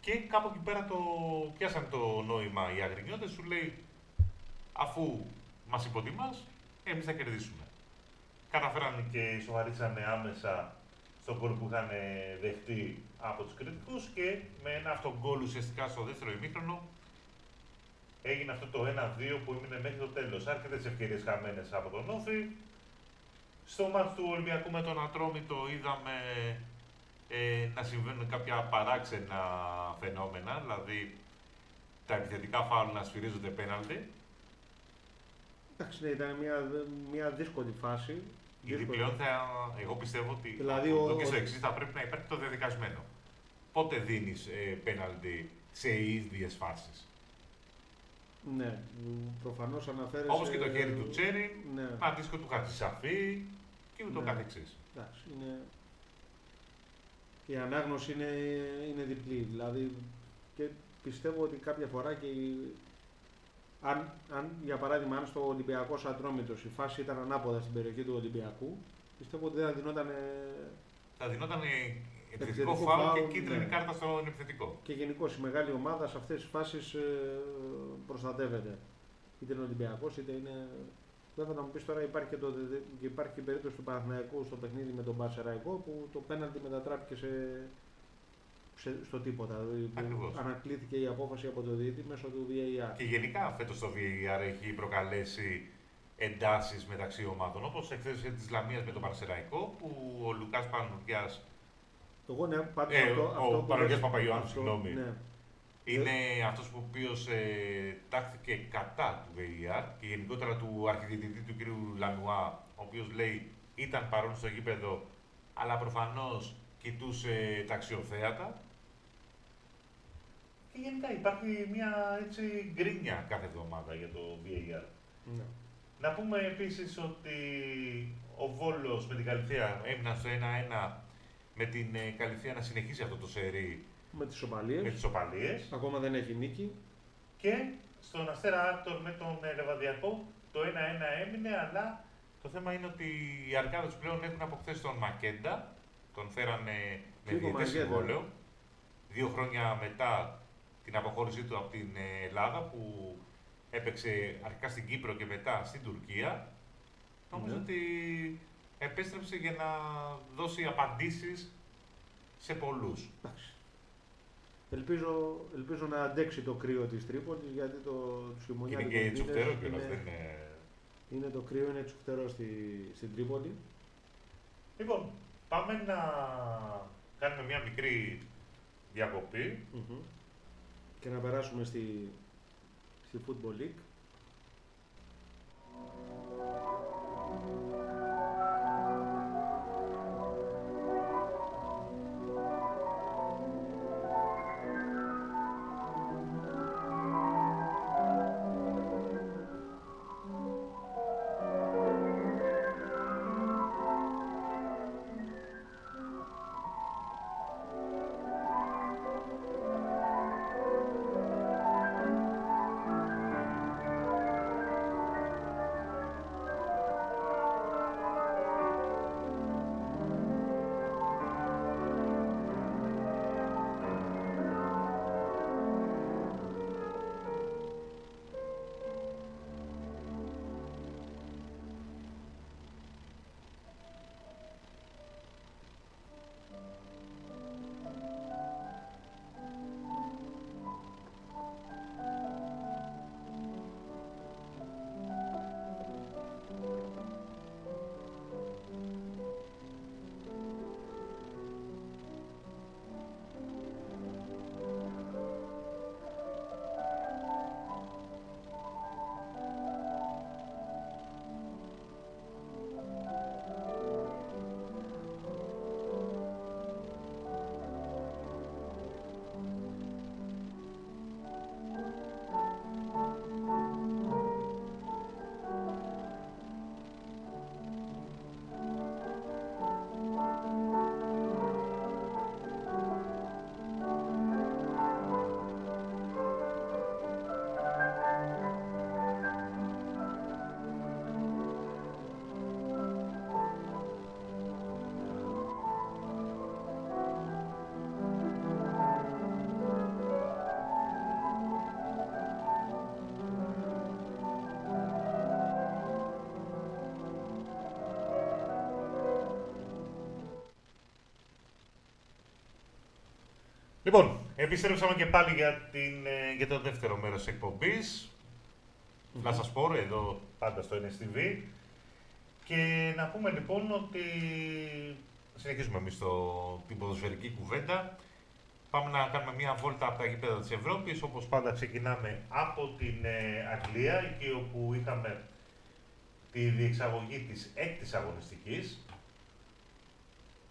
Speaker 1: Και κάπου εκεί πέρα το πιάσαν το νόημα οι αγρινιώτες, σου λέει αφού μας υποτιμάς, εμείς θα κερδίσουμε. Καταφέρανε και ισοβαρίσανε άμεσα στον γκολ που είχαν δεχτεί από τους κριτικούς και με ένα αυτογκόλ ουσιαστικά στο δεύτερο ημίχρονο έγινε αυτό το 1-2 που έμεινε μέχρι το τέλος. Αρκετές ευκαιρίες χαμένες από τον Όφη. Στο μάτς του Ολυμπιακού με τον Ατρόμητο είδαμε ε, να συμβαίνουν κάποια παράξενα φαινόμενα, δηλαδή τα επιθετικά φάουλ να σφυρίζονται πέναλτι.
Speaker 2: Εντάξει, ναι, ήταν μια, μια δύσκολη φάση.
Speaker 1: Γιατί
Speaker 2: Δύσκολη.
Speaker 1: πλέον θα, εγώ πιστεύω ότι
Speaker 2: Δηλαδή,
Speaker 1: από
Speaker 2: ο-
Speaker 1: εδώ και στο
Speaker 2: ο-
Speaker 1: εξής θα πρέπει να υπάρχει το διαδικασμένο. Πότε δίνεις ε, πέναλτι σε ίδιε φάσει.
Speaker 2: Ναι, προφανώς αναφέρεσαι.
Speaker 1: Όπως και το χέρι του Τσέρι,
Speaker 2: Ναι,
Speaker 1: αντίστοιχο του Χατζησαφή και ούτω
Speaker 2: Ναι.
Speaker 1: καθεξής.
Speaker 2: εντάξει, είναι. Η ανάγνωση είναι, είναι διπλή. Δηλαδή, και πιστεύω ότι κάποια φορά και η- αν, αν, για παράδειγμα, αν στο Ολυμπιακό Ατρόμητος η φάση ήταν ανάποδα στην περιοχή του Ολυμπιακού, πιστεύω ότι δεν θα δινόταν ε,
Speaker 1: Θα δινόταν ε, επιθετικό
Speaker 2: Επιθετικό
Speaker 1: φάουλ και
Speaker 2: φάουλ,
Speaker 1: κίτρινη
Speaker 2: ναι.
Speaker 1: κάρτα στον επιθετικό.
Speaker 2: και γενικώς η μεγάλη ομάδα σε αυτές τις φάσεις ε, προστατεύεται. Είτε είναι Ολυμπιακός, είτε είναι... Βέβαια να μου πεις τώρα υπάρχει και, το, και υπάρχει και η περίπτωση του Παναθηναϊκού στο παιχνίδι με τον Μπασεραϊκό που το πέναλτι μετατράπηκε σε, σε- στο τίποτα. Δηλαδή, που
Speaker 1: Ακριβώς.
Speaker 2: ανακλήθηκε η απόφαση από το διαιτητή μέσω του VAR.
Speaker 1: Και γενικά φέτος το VAR έχει προκαλέσει εντάσεις μεταξύ ομάδων. Όπως εχθές τη Λαμίας με τον Παρσεραϊκό, που ο Λουκάς Πανουργιά
Speaker 2: Εγώ ναι, πάντως
Speaker 1: Ε,
Speaker 2: αυτό,
Speaker 1: ο
Speaker 2: αυτό που
Speaker 1: Παναγιώτης
Speaker 2: λες-
Speaker 1: Παπαγιωάννου,
Speaker 2: αυτό,
Speaker 1: συγγνώμη.
Speaker 2: Ναι,
Speaker 1: είναι αυτός που ο οποίος ε, τάχθηκε κατά του VAR και γενικότερα του αρχιδιετητή του κ. Λανουά, ο οποίος λέει ήταν παρόν στο γήπεδο, αλλά προφανώς κοιτούσε τα αξιοθέατα. Και γενικά υπάρχει μια έτσι γκρίνια κάθε εβδομάδα για το VAR.
Speaker 2: ναι.
Speaker 1: Να πούμε επίσης ότι ο Βόλος με την Καλυθία έμειναν στο 1-1 με την ε, Καλυθία να συνεχίσει αυτό το σερί
Speaker 2: Με τις οπαλίες.
Speaker 1: με τις οπαλίες.
Speaker 2: Ακόμα δεν έχει νίκη.
Speaker 1: Και στον Αστέρα Άκτορ με τον ε, Λεβαδιακό το 1-1 έμεινε, αλλά το θέμα είναι ότι οι Αρκάδες πλέον έχουν αποκτήσει τον Μακέντα, τον φέρανε με
Speaker 2: Φίλο
Speaker 1: διετές
Speaker 2: Μακέντα.
Speaker 1: συμβόλαιο, δύο χρόνια μετά την αποχώρησή του από την ε, Ελλάδα που έπαιξε αρχικά στην Κύπρο και μετά στην Τουρκία. Νομίζω
Speaker 2: Ναι.
Speaker 1: ότι επέστρεψε για να δώσει απαντήσεις σε πολλούς.
Speaker 2: Εντάξει. Ελπίζω, ελπίζω να αντέξει το κρύο της Τρίπολης γιατί το τους
Speaker 1: Και είναι
Speaker 2: χειμωνιάτικους
Speaker 1: και
Speaker 2: μήνες
Speaker 1: τσουχτερό κιόλας,
Speaker 2: είναι,
Speaker 1: δεν είναι...
Speaker 2: είναι το κρύο, είναι τσουχτερό στη, στην Τρίπολη.
Speaker 1: Λοιπόν, πάμε να κάνουμε μια μικρή διακοπή.
Speaker 2: Και να περάσουμε στη, στη Football League.
Speaker 1: Επιστρέψαμε και πάλι για, την, ε, για το δεύτερο μέρος της εκπομπής. Να σας πω, εδώ πάντα στο NSTV. Και να πούμε λοιπόν ότι συνεχίζουμε εμείς το, την ποδοσφαιρική κουβέντα. Πάμε να κάνουμε μια βόλτα από τα γήπεδα της Ευρώπης. Όπως πάντα ξεκινάμε από την ε, Αγγλία, εκεί όπου είχαμε τη διεξαγωγή της έκτης αγωνιστικής.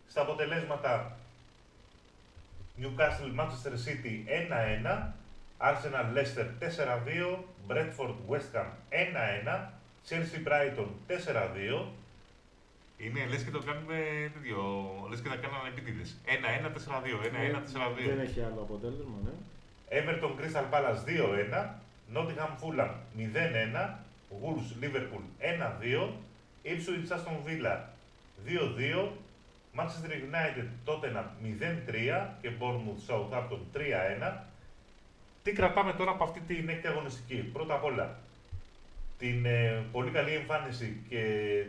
Speaker 1: Στα αποτελέσματα Newcastle Manchester City 1-1, Arsenal Leicester 4-2, Bradford West Ham 1-1, Chelsea Brighton 4-2. Είναι λες και το κάνουμε τέτοιο, λες και τα κάναμε επίτηδες. 1-1, 4-2, 1-1, 4-2.
Speaker 2: Δεν έχει άλλο αποτέλεσμα, ναι.
Speaker 1: Everton Crystal Palace 2-1, Nottingham Fulham 0-1, Wolves Liverpool 1-2, Ipswich Aston Villa 2-2, Manchester United Tottenham 0-3 και Bournemouth Southampton 3-1. Τι κρατάμε τώρα από αυτή την έκτη αγωνιστική; Πρώτα απ' όλα, την ε, πολύ καλή εμφάνιση και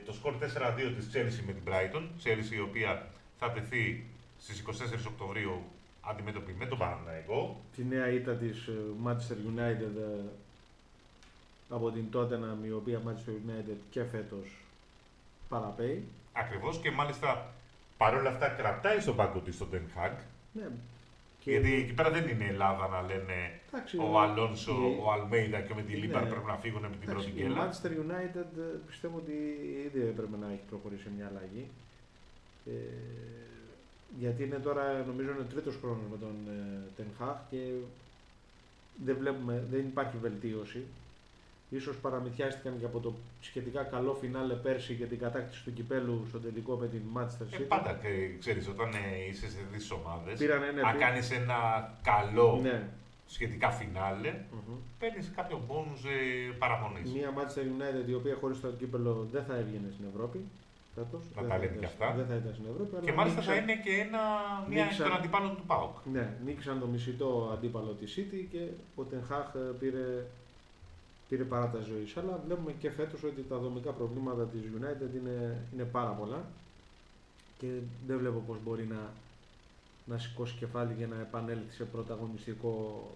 Speaker 1: το σκορ 4-2 της Chelsea με την Brighton. Chelsea η οποία θα τεθεί στις 24 Οκτωβρίου αντιμέτωπη με τον Παναθηναϊκό.
Speaker 2: Τη νέα ήττα της ε, Manchester United ε, από την Tottenham η οποία Manchester United και φέτος παραπαίει.
Speaker 1: Ακριβώς και μάλιστα παρόλα αυτά κρατάει στον πάγκο της το Ten Hag.
Speaker 2: Ναι.
Speaker 1: Και... Γιατί εκεί πέρα δεν είναι Ελλάδα να λένε
Speaker 2: Εντάξει,
Speaker 1: ο Αλόνσο,
Speaker 2: η-
Speaker 1: ο Αλμέιδα και Μεντιλίμπαρ
Speaker 2: Ναι.
Speaker 1: πρέπει να φύγουν με την πρώτη
Speaker 2: Εντάξει, η
Speaker 1: γκέλα.
Speaker 2: Manchester United ε, πιστεύω ότι ήδη έπρεπε να έχει προχωρήσει σε μια αλλαγή. Ε, γιατί είναι τώρα, νομίζω, είναι ο τρίτος χρόνος με τον ε, Ten Hag και δεν, βλέπουμε, δεν υπάρχει βελτίωση. Ίσως παραμυθιάστηκαν και από το σχετικά καλό φινάλε πέρσι και την κατάκτηση του κυπέλου στο τελικό με την Manchester
Speaker 1: Ε,
Speaker 2: City.
Speaker 1: πάντα ε, ξέρεις, όταν ε, είσαι σε τέτοιες ομάδες,
Speaker 2: Πήραν ένα
Speaker 1: αν
Speaker 2: πι-
Speaker 1: κάνεις ένα καλό
Speaker 2: Ναι.
Speaker 1: σχετικά φινάλε,
Speaker 2: Μμμ.
Speaker 1: παίρνεις κάποιο μπόνους ε, παραμονής.
Speaker 2: Μια Manchester United η οποία χωρίς το κύπελο δεν θα έβγαινε στην Ευρώπη. Φέτος.
Speaker 1: Να
Speaker 2: Δεν
Speaker 1: τα
Speaker 2: θα
Speaker 1: λέμε
Speaker 2: ήταν-
Speaker 1: και αυτά.
Speaker 2: Δεν θα ήταν στην Ευρώπη.
Speaker 1: Και
Speaker 2: αλλά
Speaker 1: μάλιστα θα
Speaker 2: νίκησαν-
Speaker 1: είναι και ένα, μια εκ
Speaker 2: νίξαν-
Speaker 1: των αντιπάλων του ΠΑΟΚ.
Speaker 2: Ναι, νίκησαν το μισητό αντίπαλο της City και ο Τενχάχ πήρε, πήρε παράταση ζωή. Αλλά βλέπουμε και φέτος ότι τα δομικά προβλήματα της United είναι, είναι πάρα πολλά και δεν βλέπω πώς μπορεί να, να σηκώσει κεφάλι για να επανέλθει σε πρωταγωνιστικό,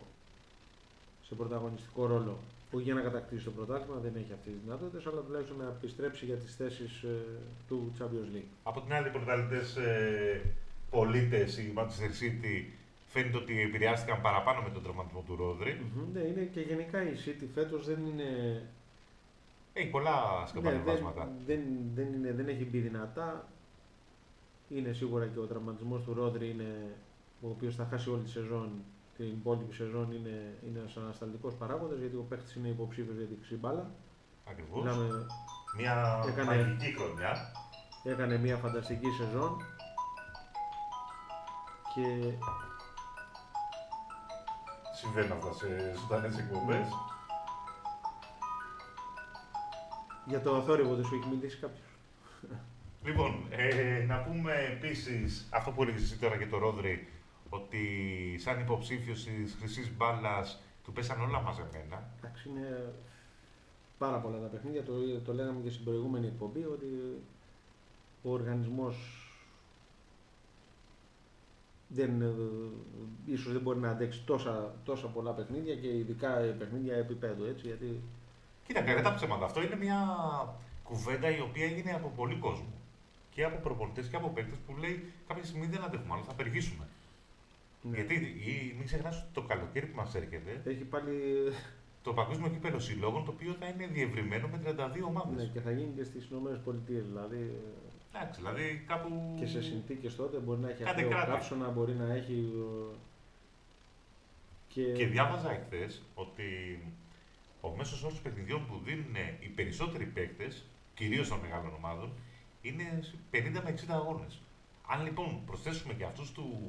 Speaker 2: σε πρωταγωνιστικό ρόλο. Όχι για να κατακτήσει το πρωτάθλημα, δεν έχει αυτές τις δυνατότητες, αλλά τουλάχιστον να επιστρέψει για τις θέσεις ε, του Champions League.
Speaker 1: Από την άλλη, οι πρωταθλητές ε, πολίτες, η Manchester City, φαίνεται ότι επηρεάστηκαν παραπάνω με τον τραυματισμό του Ρόδρυ.
Speaker 2: Μμμ, Ναι, είναι και γενικά η City φέτος δεν είναι
Speaker 1: Έχει πολλά
Speaker 2: Ναι,
Speaker 1: σκαμπανεβάσματα.
Speaker 2: δεν, δεν, δεν, είναι, δεν έχει μπει δυνατά. Είναι σίγουρα και ο τραυματισμός του Ρόδρυ, είναι, ο οποίος θα χάσει όλη τη σεζόν, την υπόλοιπη σεζόν, είναι, είναι ένας ανασταλτικός παράγοντας γιατί ο παίχτης είναι υποψήφιος για την χρυσή μπάλα.
Speaker 1: Ακριβώς.
Speaker 2: Μιλάμε,
Speaker 1: Μια
Speaker 2: Έκανε-
Speaker 1: μαγική χρονιά.
Speaker 2: έκανε μια φανταστική σεζόν και
Speaker 1: Συμβαίνουν αυτά σε ζωντανές εκπομπές.
Speaker 2: για το θόρυβο δεν σου έχει μιλήσει κάποιος.
Speaker 1: Λοιπόν, ε, να πούμε επίσης αυτό που έλεγες εσύ τώρα για το Ρόδρυ, ότι σαν υποψήφιος της χρυσής μπάλας του πέσαν όλα μαζεμένα.
Speaker 2: Εντάξει, είναι πάρα πολλά τα παιχνίδια. Το, το λέγαμε και στην προηγούμενη εκπομπή ότι ο οργανισμός δεν, ε, ίσως δεν μπορεί να αντέξει τόσα, τόσα πολλά παιχνίδια και ειδικά ε, παιχνίδια επίπεδου, έτσι, γιατί
Speaker 1: Κοίτα, κατά τα ψέματα, αυτό είναι μια κουβέντα η οποία έγινε από πολύ κόσμο. Και από προπονητές και από παίκτες που λέει κάποια στιγμή δεν αντέχουμε άλλο, θα απεργήσουμε.
Speaker 2: ναι,
Speaker 1: Γιατί ή, μην ξεχνάς ότι το καλοκαίρι που μας έρχεται,
Speaker 2: έχει πάλι
Speaker 1: το Παγκόσμιο Κύπελο Συλλόγων, το οποίο θα είναι διευρυμένο με 32 ομάδες.
Speaker 2: ναι, και θα γίνει και στις Ηνωμένες Πολιτείες, δηλαδή
Speaker 1: Εντάξει, δηλαδή κάπου.
Speaker 2: και σε συνθήκες τότε μπορεί να έχει
Speaker 1: Κάντε
Speaker 2: ακραίο
Speaker 1: κράτη.
Speaker 2: καύσωνα, μπορεί να έχει ε, και,
Speaker 1: Και διάβαζα εχθές ότι ο μέσος όρος παιχνιδιών που δίνουν οι περισσότεροι παίκτες, κυρίως των μεγάλων ομάδων, είναι 50 με 60 αγώνες. Αν λοιπόν προσθέσουμε και αυτούς του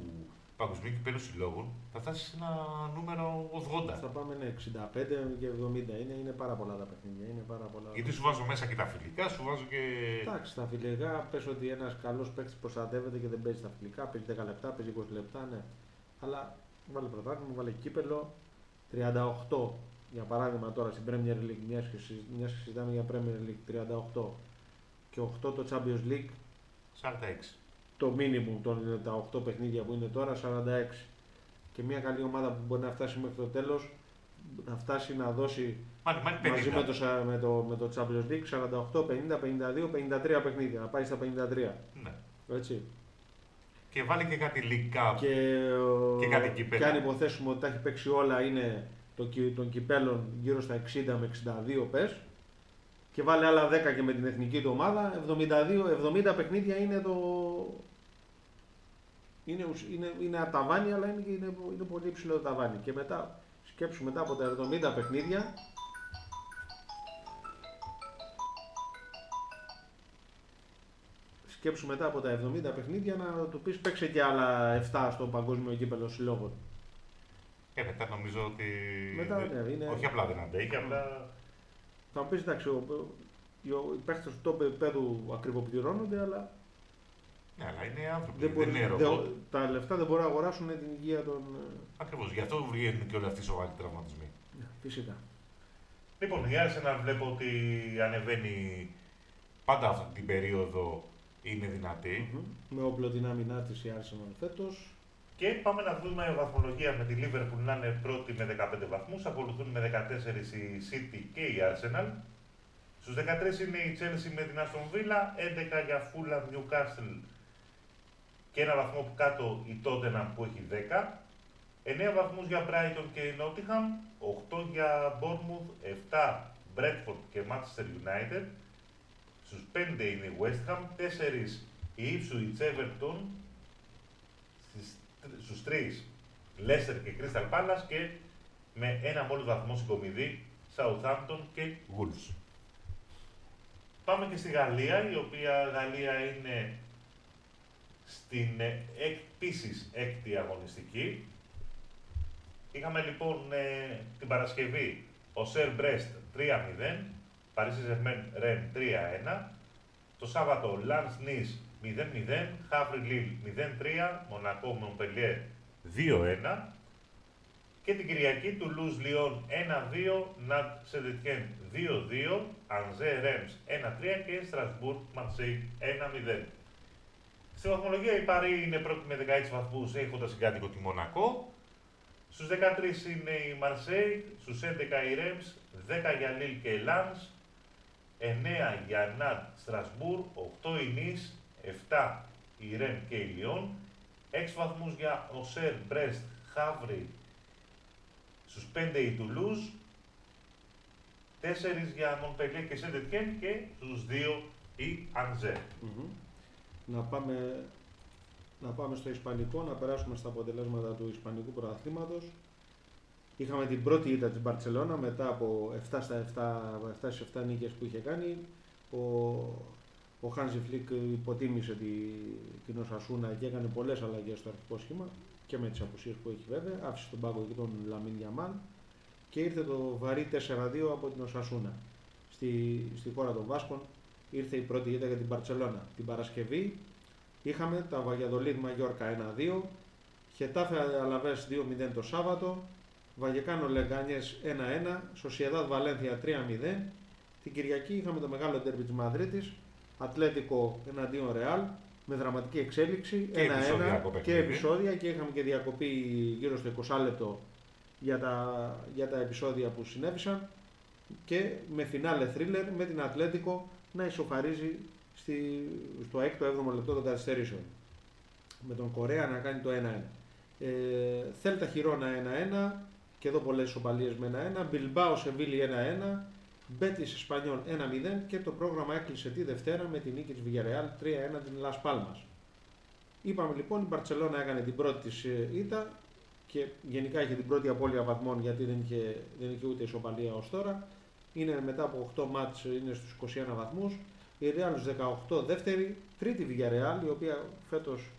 Speaker 1: Παγκοσμίου Κυπέλους Συλλόγων, θα φτάσεις σε ένα νούμερο 80.
Speaker 2: θα πάμε ναι, 65 και 70, είναι, είναι πάρα πολλά τα παιχνίδια, είναι πάρα πολλά.
Speaker 1: Γιατί σου βάζω μέσα και τα φιλικά, σου βάζω και.
Speaker 2: Εντάξει, στα φιλικά πες ότι ένας καλός παίκτης προστατεύεται και δεν παίζει στα φιλικά, παίζει 10 λεπτά, παίζει 20 λεπτά, ναι. Αλλά βάλε πρωτάθλημα, βάλε κύπελο. 38 για παράδειγμα τώρα στην Premier League, μιας και, συζη- μιας και συζητάμε για Premier League 38 και 8 το Champions League,
Speaker 1: 46.
Speaker 2: Το minimum των τα 8 παιχνίδια που είναι τώρα 46. και μια καλή ομάδα που μπορεί να φτάσει μέχρι το τέλος να φτάσει να δώσει
Speaker 1: Μάλι, μάλι
Speaker 2: μαζί
Speaker 1: 50.
Speaker 2: με το, σα- με, το, με το Champions League 48, 50, 52, 53 παιχνίδια. Να πάει στα 53.
Speaker 1: Ναι.
Speaker 2: Έτσι.
Speaker 1: Και βάλει και κάτι League Cup.
Speaker 2: Και, ο-
Speaker 1: Και κάτι κύπελλα.
Speaker 2: και αν υποθέσουμε ότι τα έχει παίξει όλα είναι το, κι- των κυπέλων γύρω στα 60 με 62 πες και βάλει άλλα 10 και με την εθνική του ομάδα, 72, 70 παιχνίδια είναι το... Είναι, ουσ- είναι, είναι ταβάνι, αλλά είναι, είναι, είναι πολύ υψηλό το ταβάνι. Και μετά, σκέψου μετά από τα 70 παιχνίδια, σκέψου μετά από τα 70 παιχνίδια να του πεις παίξε και άλλα 7 στο παγκόσμιο κύπελο συλλόγων.
Speaker 1: Ε, μετά νομίζω ότι.
Speaker 2: Μετά,
Speaker 1: δεν-
Speaker 2: ναι, είναι-
Speaker 1: Όχι απλά δεν αντέχει, απλά.
Speaker 2: Θα μου πεις εντάξει, ο, οι, οι παίχτες του τόπου επίπεδου ακριβοπληρώνονται, αλλά
Speaker 1: Ναι, αλλά είναι άνθρωποι.
Speaker 2: δεν
Speaker 1: Δεν,
Speaker 2: μπορεί,
Speaker 1: είναι
Speaker 2: δεν-
Speaker 1: ρομπότ.
Speaker 2: τα λεφτά δεν μπορούν να αγοράσουν την υγεία των... ε,
Speaker 1: Ακριβώς. Γι' αυτό βγαίνουν και όλοι αυτοί οι σοβαροί τραυματισμοί.
Speaker 2: ναι, φυσικά.
Speaker 1: Λοιπόν, η Arsenal βλέπω ότι ανεβαίνει πάντα αυτή την περίοδο είναι δυνατή.
Speaker 2: Μμμ. Με όπλο την άμυνά της η Arsenal φέτος.
Speaker 1: Και πάμε να δούμε βαθμολογία με τη Liverpool να είναι πρώτη με 15 βαθμούς. Ακολουθούν με 14 η City και η Arsenal. Στους 13 είναι η Chelsea με την Aston Villa, 11 για Fulham, Newcastle και ένα βαθμό που κάτω η Tottenham που έχει 10. 9 βαθμούς για Brighton και η Nottingham, 8 για Bournemouth, 7 Bradford και Manchester United. Στους 5 είναι η West Ham, 4 η Ipswich Everton, στις, στους 3 Leicester και Crystal Palace και με ένα μόλις βαθμό στην κομιδή Southampton και Wolves. Πάμε και στη Γαλλία, η οποία Γαλλία είναι στην ε, επίσης έκτη αγωνιστική. Είχαμε λοιπόν ε, την Παρασκευή Οσέρ Μπρεστ 3-0, Παρί Σεν Ζερμέν Ρεν 3-1, το Σάββατο Λανς Νις 0-0, Χάβρη Λιλ 0-3, Μονακό Μονπελιέ 2-1 και την Κυριακή Τουλούζ Λιόν 1-2, Ναντ Σεντ Ετιέν 2-2, Ανζέ Ρεμς 1-3 και Στρασβούργκ Μαρσέι 1-0. Στη βαθμολογία η Παρί είναι πρώτη με 16 βαθμούς έχοντας συγκάτοικο τη Μονακό. Στους 13 είναι η Μαρσέη, στους 11 η Ρέμς, 10 για Λίλ και Λάνς, 9 για Νατ Στρασβούρ, 8 η Νις, 7 η Ρέμ και η Λιόν, 6 βαθμούς για Οσέρ, Μπρέστ, Χαύρι, στους 5 η Τουλούζ, 4 για Μονπελιέ και Σεντετιέν και στους 2 η Ανζέ.
Speaker 2: Μμμ. Να πάμε, να πάμε στο Ισπανικό, να περάσουμε στα αποτελέσματα του Ισπανικού πρωταθλήματος. Είχαμε την πρώτη ήττα της Μπαρτσελώνα μετά από 7 στα 7, 7 στις 7 νίκες που είχε κάνει. Ο, ο Χάνζι Φλικ υποτίμησε τη, την Οσασούνα και έκανε πολλές αλλαγές στο αρχικό σχήμα και με τις απουσίες που έχει βέβαια. Άφησε στον πάγκο και τον Λαμίν Γιαμάλ και ήρθε το βαρύ 4-2 από την Οσασούνα. Στη, στη χώρα των Βάσκων ήρθε η πρώτη ήττα για την Μπαρτσελώνα. Την Παρασκευή είχαμε τα Βαγιαδολίδ Μαγιόρκα 1-2, Χετάφε Αλαβές 2-0 το Σάββατο, Βαγεκάνο Λεγκάνιες 1-1, Σοσιεδάδ Βαλένθια 3-0. Την Κυριακή είχαμε το μεγάλο ντέρμπι της Μαδρίτης, Ατλέτικο εναντίον Ρεάλ, με δραματική εξέλιξη,
Speaker 1: Και επεισοδιακό
Speaker 2: 1-1 και
Speaker 1: παιχνίδι.
Speaker 2: επεισόδια και είχαμε και διακοπή γύρω στο 20 λεπτό για τα, για τα επεισόδια που συνέβησαν και με φινάλε θρίλερ με την Ατλέτικο να ισοφαρίζει στη, στο 6ο-7ο λεπτό των καθυστερήσεων. Με τον Κορέα να κάνει το 1-1. Ε, Θέλτα Χιρόνα 1-1 και εδώ πολλές ισοπαλίες με 1-1. Μπιλμπάο Σεβίλη 1-1. Μπέτης Ισπανιών 1-0 και το πρόγραμμα έκλεισε τη Δευτέρα με την νίκη της Villarreal 3-1 την Las Palmas. Είπαμε λοιπόν η Μπαρτσελώνα έκανε την πρώτη της ε, ήττα και γενικά είχε την πρώτη απώλεια βαθμών γιατί δεν είχε, δεν είχε ούτε ισοπαλία ως τώρα. Είναι μετά από 8 μάτς είναι στους 21 βαθμούς. Η Real στους 18 δεύτερη, τρίτη Villarreal η οποία φέτος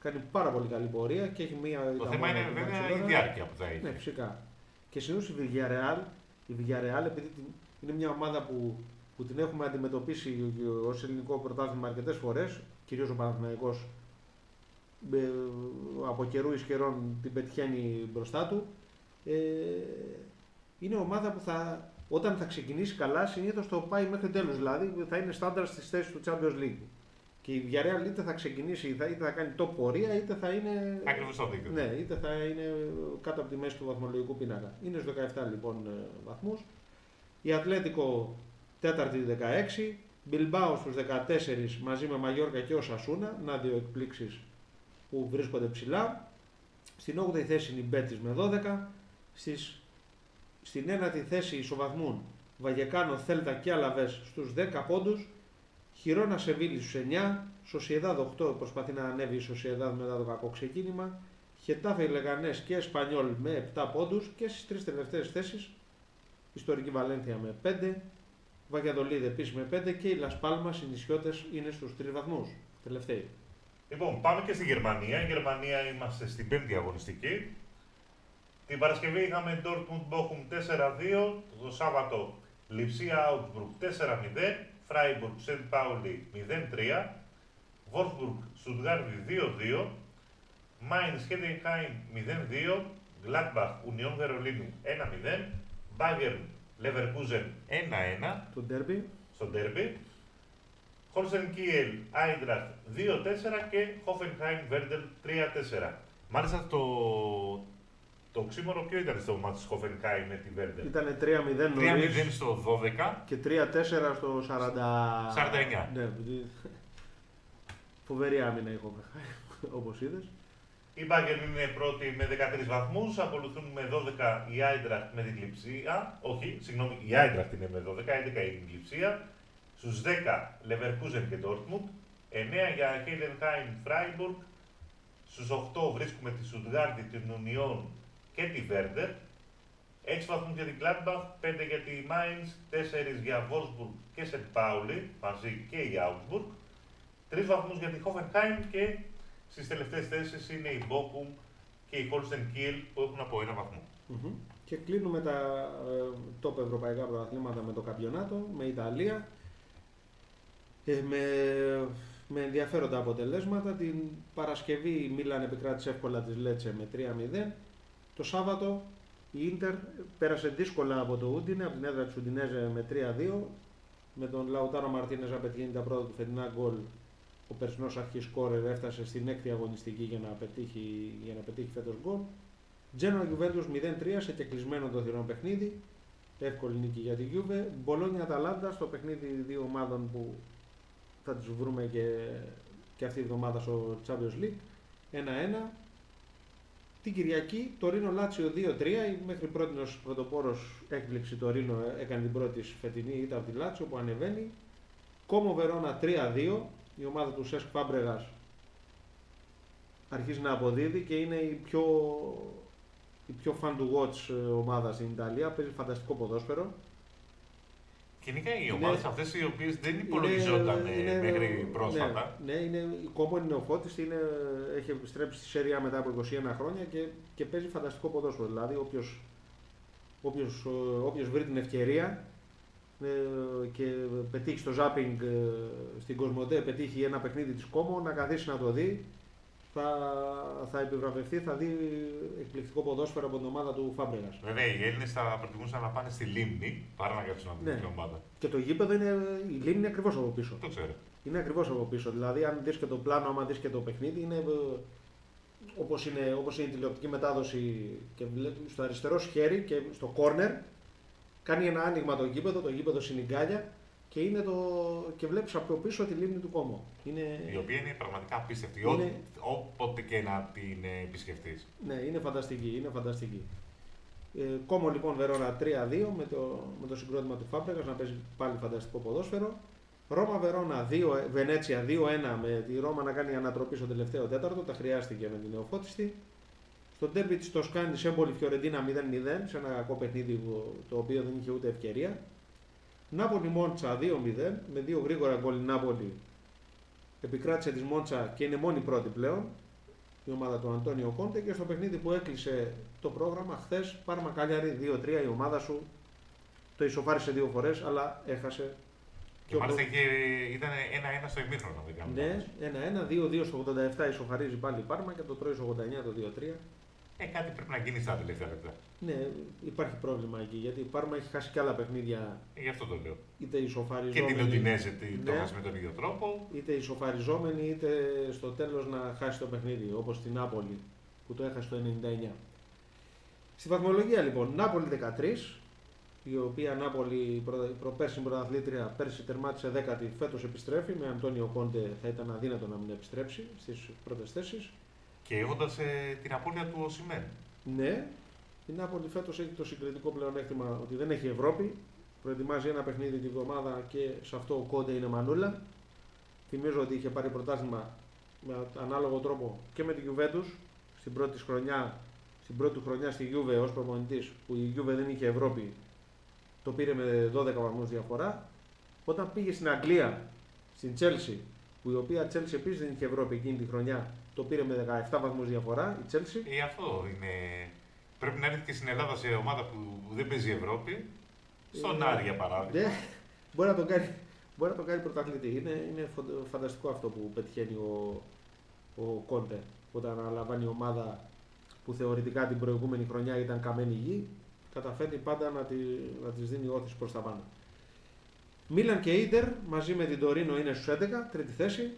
Speaker 2: κάνει πάρα πολύ καλή πορεία και έχει μία
Speaker 1: Το
Speaker 2: ήττα
Speaker 1: θέμα
Speaker 2: μόνο
Speaker 1: είναι
Speaker 2: από την
Speaker 1: βέβαια η
Speaker 2: Barcelona.
Speaker 1: διάρκεια που θα έχει.
Speaker 2: Ναι, φυσικά. Και συνήθω η Villarreal, η Villarreal επειδή την- είναι μια ομάδα που, που την έχουμε αντιμετωπίσει ως ελληνικό πρωτάθλημα αρκετές φορές, κυρίως ο Παναθηναϊκός ε, από καιρού εις καιρών την πετυχαίνει μπροστά του. Ε, είναι ομάδα που θα, όταν θα ξεκινήσει καλά, συνήθως το πάει μέχρι τέλου. Δηλαδή θα είναι στάνταρ στις θέσεις του Champions League. Και η Villarreal είτε θα ξεκινήσει, είτε θα κάνει το πορεία, είτε θα είναι.
Speaker 1: Ακριβώς το δίκιο.
Speaker 2: Ναι, είτε θα είναι κάτω από τη μέση του βαθμολογικού πίνακα. Είναι στους 17 λοιπόν βαθμούς. Η Ατλέτικο τέταρτη 16. Μπιλμπάου στους 14 μαζί με Μαγιόρκα και ο Σασούνα. Να δύο εκπλήξεις που βρίσκονται ψηλά. Στην 8η θέση είναι η Μπέτης με 12. Στις, στην 9η θέση ισοβαθμούν Βαγεκάνο, Θέλτα και Αλαβές στους 10 πόντους. Χιρόνα Σεβίλη στους 9. Σοσιεδάδ 8 προσπαθεί να ανέβει η Σοσιεδάδ μετά το κακό ξεκίνημα. Χετάφε Λεγανές και Εσπανιόλ με 7 πόντους και στις τρεις τελευταίες θέσεις Ιστορική Βαλένθια με 5, Βαγιαδολίδη επίσης με 5 και οι Λασπάλμα οι νησιώτες είναι στους 3 βαθμούς. Τελευταίοι.
Speaker 1: Λοιπόν, πάμε και στη Γερμανία. Η Γερμανία είμαστε στην πέμπτη αγωνιστική. Την Παρασκευή είχαμε Dortmund Bochum 4-2, το Σάββατο Λιψία Augsburg 4-0, Freiburg Σεντ Πάουλι 0-3, Wolfsburg Stuttgart 2-2, Mainz Heidenheim 0-2, Gladbach Union Βερολίνου 1-0, Bayern Leverkusen 1-1.
Speaker 2: Το ντέρμπι.
Speaker 1: Στο ντέρμπι. Χόλσεν Κίελ, Άιντραχτ 2-4 και Χόφενχάιμ Βέρντελ 3-4. Μάλιστα το, το ξύμορο ποιο ήταν στο μάτι της Χόφενχάιμ με τη Βέρντελ.
Speaker 2: Ήταν 3-0
Speaker 1: 3-0 στο 12
Speaker 2: και 3-4 στο 40...
Speaker 1: 49.
Speaker 2: Ναι, φοβερή άμυνα η Χόφενχάιμ, όπως είδες.
Speaker 1: Η Μπάγκερ είναι πρώτη με 13 βαθμούς. Ακολουθούν με 12 η Άιντραχτ με την Λιψία. Όχι, συγγνώμη, η Άιντραχτ είναι με 12, 11 η Λιψία. Στους 10 Λεβερκούζεν και Ντόρτμουντ. 9 για Χέιντενχάιμ Φράιμπουργκ. Στους 8 βρίσκουμε τη Σουτγάρδη, την Ουνιόν και τη Βέρντερ. 6 βαθμούς για την Gladbach, 5 για τη Mainz, 4 για Wolfsburg και Σεντ Πάουλι, μαζί και η Augsburg. 3 βαθμούς για τη Hoffenheim και Στις τελευταίες θέσεις είναι η Bochum και η Holstein Kiel που έχουν από ένα βαθμό.
Speaker 2: Mm-hmm. Και κλείνουμε τα ε, top ευρωπαϊκά πρωταθλήματα με το καμπιονάτο, με Ιταλία. Ε, με, με ενδιαφέροντα αποτελέσματα. Την Παρασκευή η Μίλαν επικράτησε εύκολα της Λέτσε με 3-0. Το Σάββατο η Ίντερ πέρασε δύσκολα από το Ούντινε, από την έδρα της Ουντινέζε με 3-2. Με τον Λαουτάρο Μαρτίνε να πετυχαίνει τα πρώτα του φετινά γκολ ο περσινός αρχής σκόρερ έφτασε στην έκτη αγωνιστική για να πετύχει, για να πετύχει φέτος γκολ. Τζένοα Γιουβέντους 0-3 σε κεκλεισμένο το θηρόν παιχνίδι. Εύκολη νίκη για τη Γιούβε. Μπολόνια Αταλάντα στο παιχνίδι δύο ομάδων που θα τις βρούμε και, και αυτή η εβδομάδα στο Champions League. 1-1. Την Κυριακή το Ρήνο Λάτσιο 2-3. Μέχρι πρώτης πρωτοπόρος έκπληξη το Ρήνο έκανε την πρώτη φετινή ήττα από τη Λάτσιο που ανεβαίνει. Κόμο Βερόνα 3-2 η ομάδα του Σέσκ Φάμπρεγας αρχίζει να αποδίδει και είναι η πιο, η πιο fan to watch ε, ομάδα στην Ιταλία. Παίζει φανταστικό ποδόσφαιρο.
Speaker 1: Γενικά οι ομάδες αυτές οι οποίες δεν υπολογιζόταν ε, είναι, μέχρι πρόσφατα.
Speaker 2: Ναι, ναι είναι, η κόμπο είναι νεοφώτιστη, είναι, έχει επιστρέψει στη Σεριά μετά από 21 χρόνια και, και παίζει φανταστικό ποδόσφαιρο. Δηλαδή, όποιος βρει την ευκαιρία ε, και πετύχει στο ζάπινγκ ε, στην Κοσμοτέ, πετύχει ένα παιχνίδι της Κόμο, να καθίσει να το δει, θα, θα επιβραβευτεί, θα δει εκπληκτικό ποδόσφαιρο από την ομάδα του Φάμπρεγας.
Speaker 1: Βέβαια, οι Έλληνες θα προτιμούσαν να πάνε στη Λίμνη παρά να κάτσουν να δουν ναι. την ομάδα.
Speaker 2: Και το γήπεδο είναι, η Λίμνη είναι ακριβώς από πίσω.
Speaker 1: Το ξέρω.
Speaker 2: Είναι ακριβώς από πίσω. Δηλαδή, αν δεις και το πλάνο, άμα δεις και το παιχνίδι, είναι όπως είναι, όπως είναι η τηλεοπτική μετάδοση και στο αριστερό χέρι και στο κόρνερ κάνει ένα άνοιγμα το γήπεδο, το γήπεδο συνυγκάλια και, είναι το... και βλέπεις από πίσω τη λίμνη του Κόμο.
Speaker 1: Είναι... Η οποία είναι πραγματικά απίστευτη, είναι... όποτε και να την επισκεφτείς.
Speaker 2: Ναι, είναι φανταστική, είναι φανταστική. Ε, Κόμο λοιπόν Βερόνα 3-2 με το, με το συγκρότημα του Φάμπρεγας να παίζει πάλι φανταστικό ποδόσφαιρο. Ρώμα Βερόνα 2, Βενέτσια 2-1 με τη Ρώμα να κάνει ανατροπή στο τελευταίο τέταρτο, τα χρειάστηκε με την νεοφώτιστη. Στο τέρμι της Τοσκάνης έμπολη Φιωρεντίνα 0-0 σε ένα κακό παιχνίδι το οποίο δεν είχε ούτε ευκαιρία. Νάπολη Μόντσα 2-0 με δύο γρήγορα γκολ Νάπολη. Επικράτησε της Μόντσα και είναι μόνη πρώτη πλέον η ομάδα του Αντώνιο Κόντε και στο παιχνίδι που έκλεισε το πρόγραμμα χθες Πάρμα Κάλιαρη 2-3 η ομάδα σου το ισοφάρισε δύο φορές αλλά έχασε.
Speaker 1: Και, και μάλιστα είχε, ήταν 1-1 στο ημίχρονο.
Speaker 2: Ναι, 1-1, 2-2 στο 87 ισοφαρίζει πάλι η Πάρμα και το τρώει στο 89 το 2-3.
Speaker 1: Ε, κάτι πρέπει να γίνει στα τελευταία λεπτά.
Speaker 2: Ναι, υπάρχει πρόβλημα εκεί γιατί η Πάρμα έχει χάσει και άλλα παιχνίδια.
Speaker 1: Ε, γι' αυτό το λέω.
Speaker 2: Είτε ισοφαριζόμενη.
Speaker 1: Και την Οντινέζε το
Speaker 2: Ναι.
Speaker 1: χάσει με τον ίδιο τρόπο.
Speaker 2: είτε ισοφαριζόμενη είτε στο τέλος να χάσει το παιχνίδι, όπως στην Νάπολη που το έχασε το 99. Στη βαθμολογία λοιπόν, Νάπολη 13, η οποία Νάπολη προ, προπέρσινη πρωταθλήτρια πέρσι τερμάτισε 10η, φέτος επιστρέφει, με Αντώνιο Κόντε θα ήταν αδύνατο να μην επιστρέψει στις πρώτες θέσεις.
Speaker 1: Και έχοντας ε, την απώλεια του Οσημέν.
Speaker 2: Ναι, η Νάπολη φέτος έχει το συγκριτικό πλεονέκτημα ότι δεν έχει Ευρώπη, προετοιμάζει ένα παιχνίδι την εβδομάδα και σε αυτό ο Κόντε είναι μανούλα. Θυμίζω ότι είχε πάρει πρωτάθλημα με ανάλογο τρόπο και με την Juventus στην πρώτη της χρονιά, στην πρώτη του χρονιά στη Juve ως προπονητής που η Juve δεν είχε Ευρώπη το πήρε με 12 βαθμούς διαφορά. Όταν πήγε στην Αγγλία, στην Chelsea, που η οποία Chelsea επίσης δεν είχε Ευρώπη εκείνη τη χρονιά, το πήρε με 17 βαθμούς διαφορά η Chelsea.
Speaker 1: Ε, αυτό είναι. Πρέπει να έρθει και στην Ελλάδα σε ομάδα που δεν παίζει Ευρώπη. Στον
Speaker 2: Ε,
Speaker 1: Άρη για παράδειγμα.
Speaker 2: Ναι, μπορεί να τον κάνει, μπορεί να τον κάνει πρωταθλητή. Είναι, είναι φο- φανταστικό αυτό που πετυχαίνει ο, ο Κόντε όταν αναλαμβάνει η ομάδα που θεωρητικά την προηγούμενη χρονιά ήταν καμένη γη, καταφέρνει πάντα να, τη, να της δίνει όθηση προς τα πάνω. Μίλαν και Ίντερ μαζί με την Τωρίνο είναι στους 11, τρίτη θέση.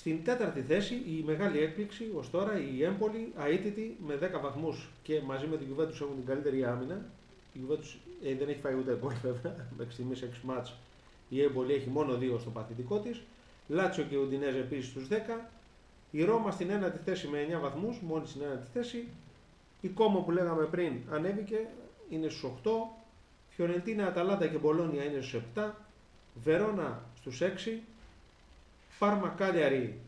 Speaker 2: Στην τέταρτη θέση η μεγάλη έκπληξη ως τώρα η Έμπολη αίτητη με 10 βαθμούς και μαζί με την Juventus έχουν την καλύτερη άμυνα. Η Juventus ε, δεν έχει φάει ούτε γκολ βέβαια, μέχρι στιγμής 6 μάτς. Η Έμπολη έχει μόνο 2 στο παθητικό της. Λάτσιο και Ουντινέζ επίσης στους 10. Η Ρώμα στην ένατη θέση με 9 βαθμούς, μόλις στην ένατη θέση. Η Κόμο που λέγαμε πριν ανέβηκε, είναι στους 8. Φιωρεντίνα, Αταλάντα και Μπολόνια είναι στους 7. Βερόνα στους 6. Πάρμα, Κάλιαρη,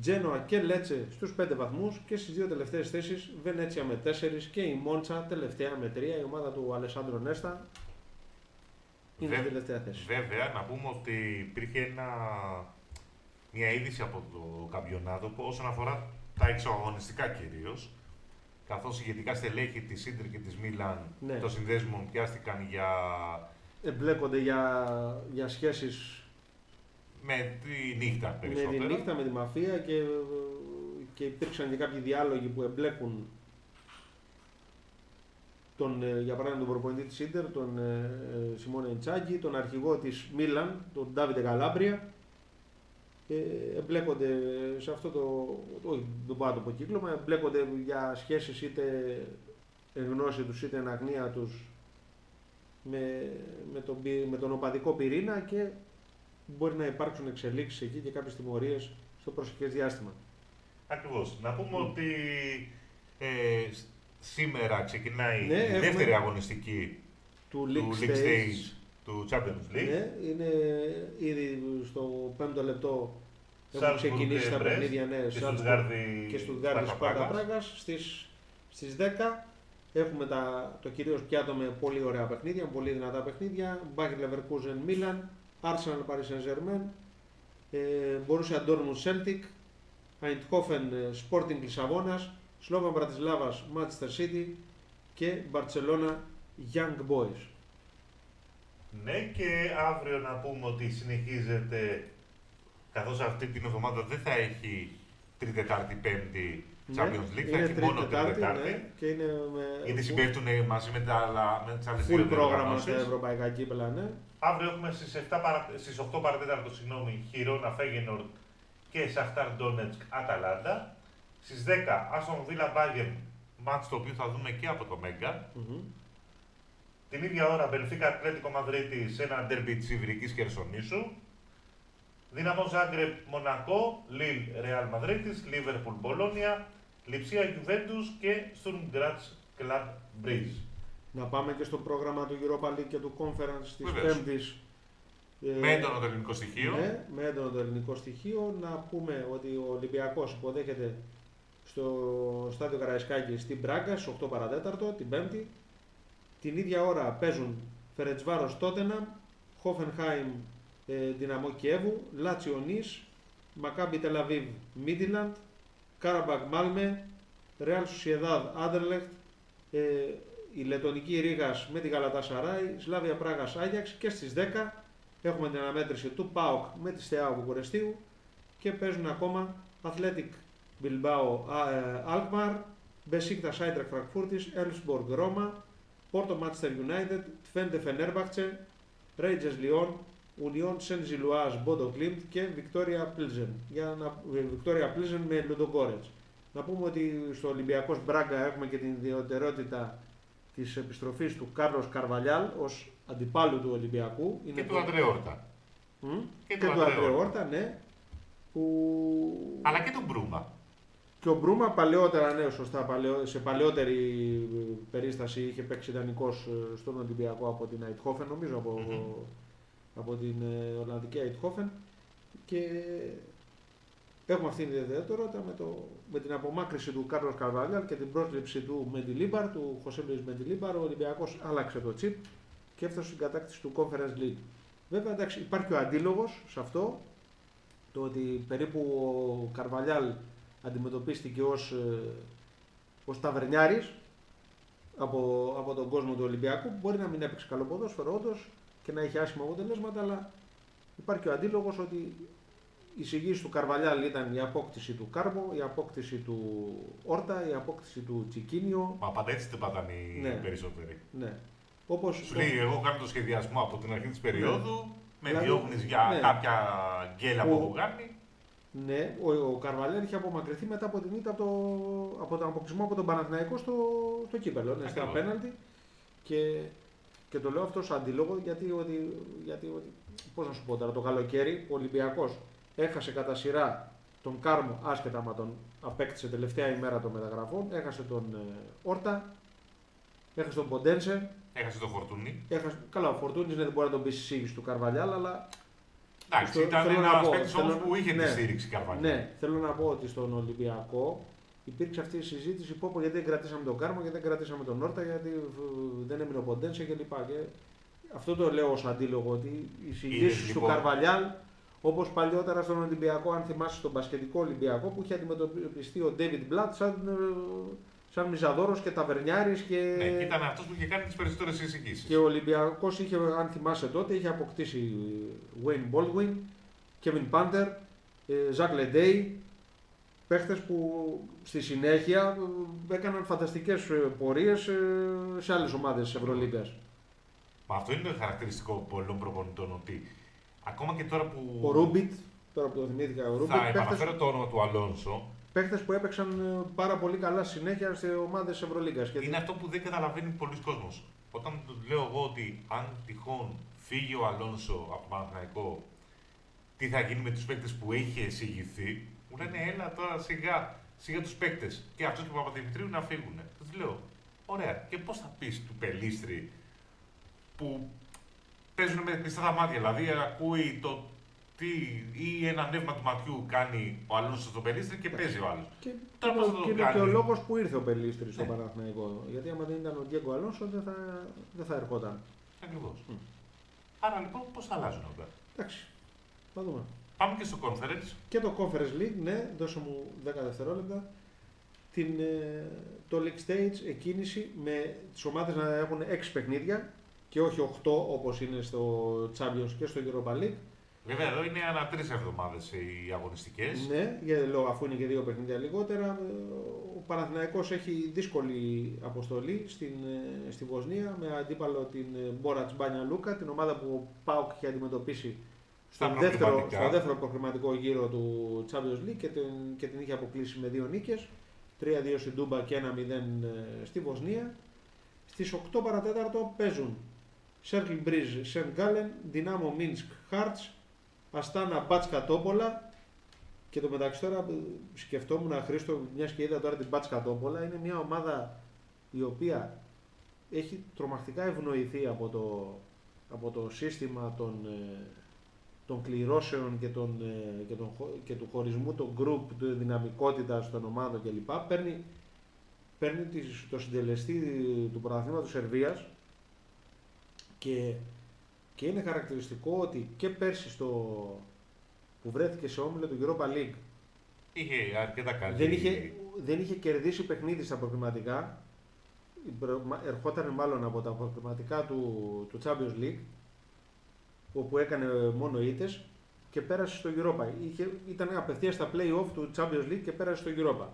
Speaker 2: Τζένοα και Λέτσε στους 5 βαθμούς και στις δύο τελευταίες θέσεις Βενέτσια με 4 και η Μόντσα τελευταία με 3. Η ομάδα του Αλεσάνδρο Νέστα είναι
Speaker 1: Βε-
Speaker 2: στην τελευταία θέση.
Speaker 1: Βέβαια, να πούμε ότι υπήρχε ένα, μια είδηση από το καμπιονάτο που όσον αφορά τα εξωαγωνιστικά κυρίως. Καθώς οι ηγετικά στελέχη της Ίντερ και της Μίλαν
Speaker 2: Ναι.
Speaker 1: των συνδέσμων πιάστηκαν για,
Speaker 2: Εμπλέκονται για, για σχέσεις
Speaker 1: με τη νύχτα
Speaker 2: με
Speaker 1: περισσότερα.
Speaker 2: τη νύχτα, με τη μαφία και, και υπήρξαν και κάποιοι διάλογοι που εμπλέκουν τον, ε, για παράδειγμα τον προπονητή της Ίντερ, τον ε, ε, Σιμώνε Ιντζάκη, τον αρχηγό της Μίλαν, τον Ντάβιντε Καλάμπρια. Ε, εμπλέκονται σε αυτό το, όχι δεν πάω να το πω κύκλωμα, εμπλέκονται για σχέσεις είτε εν γνώση τους είτε εν αγνία τους με, με, τον, πυ- με τον οπαδικό πυρήνα και μπορεί να υπάρξουν εξελίξεις εκεί και κάποιες τιμωρίες στο προσεχές διάστημα.
Speaker 1: Ακριβώς. Να πούμε
Speaker 2: Mm.
Speaker 1: ότι ε, σ- σήμερα ξεκινάει
Speaker 2: Ναι,
Speaker 1: η
Speaker 2: έχουμε-
Speaker 1: δεύτερη αγωνιστική
Speaker 2: Του
Speaker 1: του
Speaker 2: League
Speaker 1: League
Speaker 2: Stage,
Speaker 1: Stage του Champions League.
Speaker 2: ναι, είναι ήδη στο πέμπτο λεπτό έχουν
Speaker 1: Salzburg
Speaker 2: ξεκινήσει τα
Speaker 1: Brest
Speaker 2: παιχνίδια ναι,
Speaker 1: και
Speaker 2: Salzburg
Speaker 1: Στουτγκάρδη
Speaker 2: και Στουτγκάρδη
Speaker 1: Σπάρτα
Speaker 2: Σπάρτα
Speaker 1: Πράγας.
Speaker 2: Πράγας. Στις, στις 10 έχουμε τα, το κυρίως πιάτο με πολύ ωραία παιχνίδια, με πολύ δυνατά παιχνίδια. Bayern Leverkusen Milan, Arsenal Paris Saint Germain, ε, Borussia Celtic, Eindhoven ε, Sporting Λισαβόνα, Σλόβα City και Barcelona Young Boys.
Speaker 1: Ναι και αύριο να πούμε ότι συνεχίζεται καθώς αυτή την εβδομάδα δεν θα έχει Τρίτη, Τετάρτη, Πέμπτη Champions League, θα
Speaker 2: Ναι, είναι
Speaker 1: έχει
Speaker 2: Τρίτη,
Speaker 1: μόνο Τρίτη,
Speaker 2: Τετάρτη,
Speaker 1: Τετάρτη.
Speaker 2: ναι, και είναι με
Speaker 1: Γιατί
Speaker 2: full-
Speaker 1: συμπέφτουν μαζί με, τα άλλα, με τις άλλες δύο
Speaker 2: full πρόγραμμα
Speaker 1: διοργανώσεις.
Speaker 2: στα ευρωπαϊκά κύπελα, ναι.
Speaker 1: Αύριο έχουμε στις, 7 παρα... στις 8 παρατέταρτο, συγγνώμη, Χιρόνα Φέγενορ και Σαχτάρ Ντόνετσκ Αταλάντα. Στις 10 Άστον Βίλα Μπάγεν, μάτς το οποίο θα δούμε και από το Μέγκα.
Speaker 2: Μμμ.
Speaker 1: Την ίδια ώρα Μπενφίκα Ατλέτικο Μαδρίτη σε ένα ντέρμπι της Ιβρικής Χερσονήσου. Δύναμο Ζάγκρεπ Μονακό, Λίλ Ρεάλ Μαδρίτης, Λίβερπουλ Μπολόνια, Λιψία Γιουβέντους και Στουρμ Γκράτς Κλαμπ Μπρίζ.
Speaker 2: Να πάμε και στο πρόγραμμα του Europa League και του Conference της
Speaker 1: Βεβαίως.
Speaker 2: Πέμπτης. Ε,
Speaker 1: Με έντονο το ελληνικό στοιχείο.
Speaker 2: Ναι, με έντονο το ελληνικό στοιχείο. Να πούμε ότι ο Ολυμπιακός υποδέχεται στο στάδιο Καραϊσκάκη στην Πράγκα στις 8 παρατέταρτο την Πέμπτη. Την ίδια ώρα παίζουν Φερετσβάρος Τότεναμ, Χόφενχάιμ ε, Δυναμό Κιέβου, Λάτσιο Νις, Μακάμπι Τελαβίβ Μίτιλαντ, Κάραμπακ Μάλμε, Ρεάλ Σοσιεδάδ Άντερλεχτ, ε, η Λετωνική Ρήγας με τη Γαλατασαράι, Σλάβια Πράγας Άγιαξ και στις 10 έχουμε την αναμέτρηση του ΠΑΟΚ με τη Στεάου Βουκουρεστίου και παίζουν ακόμα Athletic Bilbao ε, Alkmaar, Μπεσίκτας Άιντραχτ Φρανκφούρτης, Έλσμποργκ Ρώμα, Πόρτο Μάντσεστερ United, Τβέντε Φενέρμπαχτσε, Ρέιντζερς Λιόν, Ουνιόν Σεν Ζιλουάζ Μπόντο Γκλιμτ και Βικτόρια Πλίζεν. Για να, Βικτόρια Πλίζεν με Λουντογκόρετ. Να πούμε ότι στο Ολυμπιακός Μπράγκα έχουμε και την ιδιαιτερότητα της επιστροφής του Κάρλος Καρβαλιάλ ως αντιπάλου του Ολυμπιακού.
Speaker 1: Και του Αντρεόρτα.
Speaker 2: Και, και του Αντρεόρτα, ναι. Που...
Speaker 1: Αλλά και τον Μπρούμα.
Speaker 2: Και ο Μπρούμα παλαιότερα, ναι, σωστά, σε παλαιότερη περίσταση είχε παίξει ιδανικός ε, στον Ολυμπιακό από την Αιτχόφεν, νομίζω από, από την ε, Ολλανδική Αιτχόφεν. Και έχουμε αυτή την ιδιαιτερότητα με, το, με την απομάκρυση του Κάρλος Καρβάλιαλ και την πρόσληψη του Μεντιλίμπαρ, του Χωσέ Λουίς Μεντιλίμπαρ. Ο Ολυμπιακός άλλαξε το τσίπ και έφτασε στην κατάκτηση του Conference League. Βέβαια, εντάξει, υπάρχει ο αντίλογος σε αυτό, το ότι περίπου ο Καρβαλιάλ αντιμετωπίστηκε ως, ε, ως ταβερνιάρης από, από τον κόσμο του Ολυμπιακού. Μπορεί να μην έπαιξε καλό ποδόσφαιρο όντως και να είχε άσχημα αποτελέσματα, αλλά υπάρχει ο αντίλογος ότι η συγγύηση του Καρβαλιάλ ήταν η απόκτηση του Κάρμο, η απόκτηση του Όρτα, η απόκτηση του Τσικίνιο.
Speaker 1: Μα πάντα έτσι δεν πατάνε οι ναι. περισσότεροι.
Speaker 2: Ναι. Όπως
Speaker 1: Σου λέει, εγώ κάνω το σχεδιασμό από την αρχή της περίοδου, ναι. με δηλαδή, διώχνεις για ναι. κάποια γκέλα που έχω κάνει.
Speaker 2: Ναι, ο, ο Καρβαλέρ είχε απομακρυνθεί μετά από την ήττα από, το, από τον αποκλεισμό από τον Παναθηναϊκό στο, στο κύπελο, ναι, στα πέναλτι. Και, και το λέω αυτό σαν αντίλογο γιατί, ότι, γιατί ότι, πώς να σου πω τώρα, το καλοκαίρι ο Ολυμπιακός έχασε κατά σειρά τον Κάρμο, άσχετα με τον απέκτησε τελευταία ημέρα των μεταγραφών, έχασε τον ε, Όρτα, έχασε τον Ποντένσε.
Speaker 1: Έχασε τον Φορτούνι.
Speaker 2: Έχασε, καλά, ο Φορτούνι δεν μπορεί να τον πει στη του Καρβαλιάλ, αλλά
Speaker 1: Εντάξει, ήταν ένα παίκτης όμως που είχε
Speaker 2: ναι,
Speaker 1: τη στήριξη Καρβάλια.
Speaker 2: Ναι, θέλω να πω ότι στον Ολυμπιακό υπήρξε αυτή η συζήτηση πω, πω γιατί δεν κρατήσαμε τον Κάρμο, γιατί δεν κρατήσαμε τον Νόρτα, γιατί δεν έμεινε ο Ποντένσε κλπ. Και αυτό το λέω ως αντίλογο ότι οι συζητήσεις του λοιπόν... Καρβαλιάλ Όπως παλιότερα στον Ολυμπιακό, αν θυμάσαι στον Πασχετικό Ολυμπιακό, που είχε αντιμετωπιστεί ο Ντέβιτ Μπλατ σαν ε, σαν Μιζαδόρος και Ταβερνιάρης. Και...
Speaker 1: Ναι, ήταν αυτός που είχε κάνει τις περισσότερες εισηγήσεις.
Speaker 2: Και ο Ολυμπιακός είχε, αν θυμάσαι τότε, είχε αποκτήσει Wayne Baldwin, Κέβιν Πάντερ, Ζακ Λεντέι. Παίχτες που στη συνέχεια ε, έκαναν φανταστικές ε, πορείες ε, σε άλλες ομάδες της Ευρωλίγκας.
Speaker 1: Μα αυτό είναι χαρακτηριστικό πολλών προπονητών ότι ακόμα και τώρα που.
Speaker 2: Ο Ρούμπιτ, τώρα που το θυμήθηκα, ο Ρούμπιτ.
Speaker 1: Θα επαναφέρω το όνομα του Αλόνσο
Speaker 2: παίχτες που έπαιξαν ε, πάρα πολύ καλά συνέχεια σε ομάδες Ευρωλίγκας.
Speaker 1: Είναι αυτό που δεν καταλαβαίνει πολύς κόσμος. Όταν λέω εγώ ότι αν τυχόν φύγει ο Αλόνσο από το Παναθηναϊκό, τι θα γίνει με τους παίκτες που έχει εισηγηθεί, μου λένε έλα τώρα σιγά, σιγά τους παίκτες και αυτού του Παπαδημητρίου να φύγουν. Τους λέω, ωραία, και πώς θα πεις του Πελίστρη που παίζουν με πιστά τα μάτια, δηλαδή ακούει το τι, ή ένα νεύμα του ματιού κάνει ο άλλο στο Πελίστρη και παίζει ο άλλος.
Speaker 2: Και, Τώρα πώς θα το και είναι και ο λόγος που ήρθε ο Πελίστρης στο ναι. Παναθηναϊκό. Γιατί άμα δεν ήταν ο Γκέγκο Αλόνσο δεν θα, δεν θα ερχόταν.
Speaker 1: Ακριβώς. Mm. Άρα λοιπόν πώς θα αλλάζουν αυτά;
Speaker 2: Εντάξει. Θα δούμε.
Speaker 1: Πάμε και στο Conference.
Speaker 2: Και το Conference League, ναι, δώσε μου 10 δευτερόλεπτα. Την, ε, το League Stage εκκίνηση με τις ομάδες να έχουν 6 παιχνίδια και όχι 8 όπως είναι στο Champions και στο Europa League.
Speaker 1: Βέβαια, εδώ είναι ανά τρεις εβδομάδες οι αγωνιστικές.
Speaker 2: Ναι, αφού είναι και δύο παιχνίδια λιγότερα. Ο Παναθηναϊκός έχει δύσκολη αποστολή στην, ε, στη Βοσνία με αντίπαλο την ε, Μπόρατς Μπάνια Λούκα, την ομάδα που ο Πάουκ είχε αντιμετωπίσει στον δεύτερο, στο δεύτερο προκριματικό γύρο του Champions League και την, και την είχε αποκλείσει με δύο νίκες. 3-2 στην Τούμπα και 1-0 ε, στη Βοσνία. Στις 8 παρατέταρτο παίζουν Σέρκλ Μπρίζ, Σεντ Γκάλεν, Δυνάμο Μίνσκ, Χάρτς, Αστάνα Μπάτσκα Τόπολα και το μεταξύ τώρα ε, σκεφτόμουν Χρήστο, μιας και είδα τώρα την Μπάτσκα Τόπολα, είναι μια ομάδα η οποία έχει τρομακτικά ευνοηθεί από το, από το σύστημα των, ε, των κληρώσεων και, των, ε, και, των, και του χωρισμού των group, του δυναμικότητας των ομάδων κλπ. Παίρνει, παίρνει το συντελεστή του πρωταθλήματος Σερβίας και και είναι χαρακτηριστικό ότι και πέρσι στο, που βρέθηκε σε όμιλο του Europa League
Speaker 1: είχε αρκετά καλή.
Speaker 2: Δεν είχε, δεν είχε κερδίσει παιχνίδι στα προκριματικά. Ερχόταν μάλλον από τα προκριματικά του, του Champions League όπου έκανε μόνο ήττες και πέρασε στο Europa. Είχε, ήταν απευθείας στα play-off του Champions League και πέρασε στο Europa.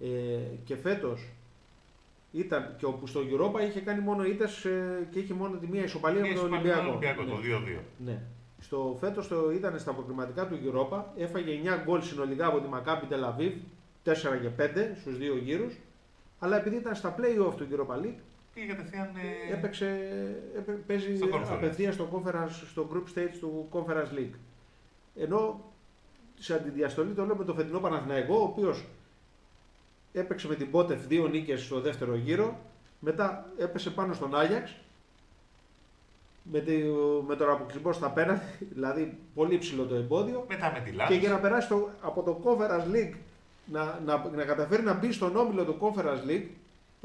Speaker 2: Ε, και φέτος ήταν και όπου στο Europa είχε κάνει μόνο ήττες και είχε μόνο τη μία ισοπαλία με τον Ολυμπιακό.
Speaker 1: Ολυμπιακό, το 2-2.
Speaker 2: Ναι. Στο φέτος το ήταν στα αποκριματικά του Europa, έφαγε 9 γκολ συνολικά από τη Μακάμπι Τελαβίβ, 4 και 5 στους δύο γύρους. Αλλά επειδή ήταν στα play-off του Europa League,
Speaker 1: Πήγε κατευθείαν. Ε...
Speaker 2: έπαιξε, έπαι, παίζει
Speaker 1: Στο conference.
Speaker 2: απευθεία στο, conference, στο group stage του Conference League. Ενώ σε αντιδιαστολή το λέω με το φετινό Παναθηναϊκό, ο οποίος έπαιξε με την Πότεφ δύο νίκες στο δεύτερο γύρο, μετά έπεσε πάνω στον Άγιαξ με, τη, με τον αποκλεισμό στα πέναντι, δηλαδή πολύ ψηλό το εμπόδιο.
Speaker 1: Μετά με τη
Speaker 2: Και
Speaker 1: Λάνη.
Speaker 2: για να περάσει το, από το Conference League να, να, να καταφέρει να μπει στον όμιλο του Conference League,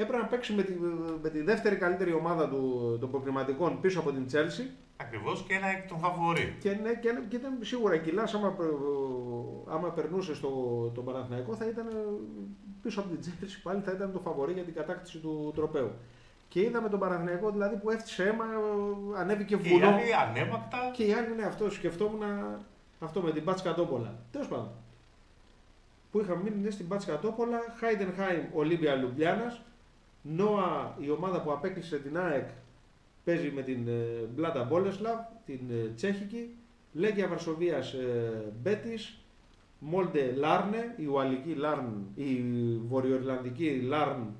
Speaker 2: έπρεπε να παίξει με τη, με τη δεύτερη καλύτερη ομάδα του, των προκριματικών πίσω από την Chelsea.
Speaker 1: Ακριβώς και ένα εκ των φαβορή.
Speaker 2: Και, ναι, και, και ήταν σίγουρα κιλά, άμα, πε- άμα περνούσε στο τον Παναθηναϊκό θα ήταν ε, πίσω από την Chelsea πάλι θα ήταν το φαβορή για την κατάκτηση του τροπέου. Και είδαμε τον Παναθηναϊκό δηλαδή που έφτιασε αίμα, ε, ανέβηκε
Speaker 1: Και οι
Speaker 2: βουνό.
Speaker 1: άλλοι ανέμακτα.
Speaker 2: Και οι άλλοι, ναι, αυτό σκεφτόμουν αυτό με την Μπάτσκα Τόπολα. Τέλος πάντων. Που είχαμε μείνει ναι, στην Μπάτσκα Τόπολα, Χάιντενχάιμ, Ολύμπια Λουμπλιάνα. Νόα, η ομάδα που απέκλεισε την ΑΕΚ, παίζει με την ε, Μπλάτα Μπόλεσλαβ, την ε, Τσέχικη. Λέγκια Βαρσοβίας Μπέτης. Μόλντε Λάρνε, η Ουαλική Λάρν, η Βορειοϊρλανδική Λάρν.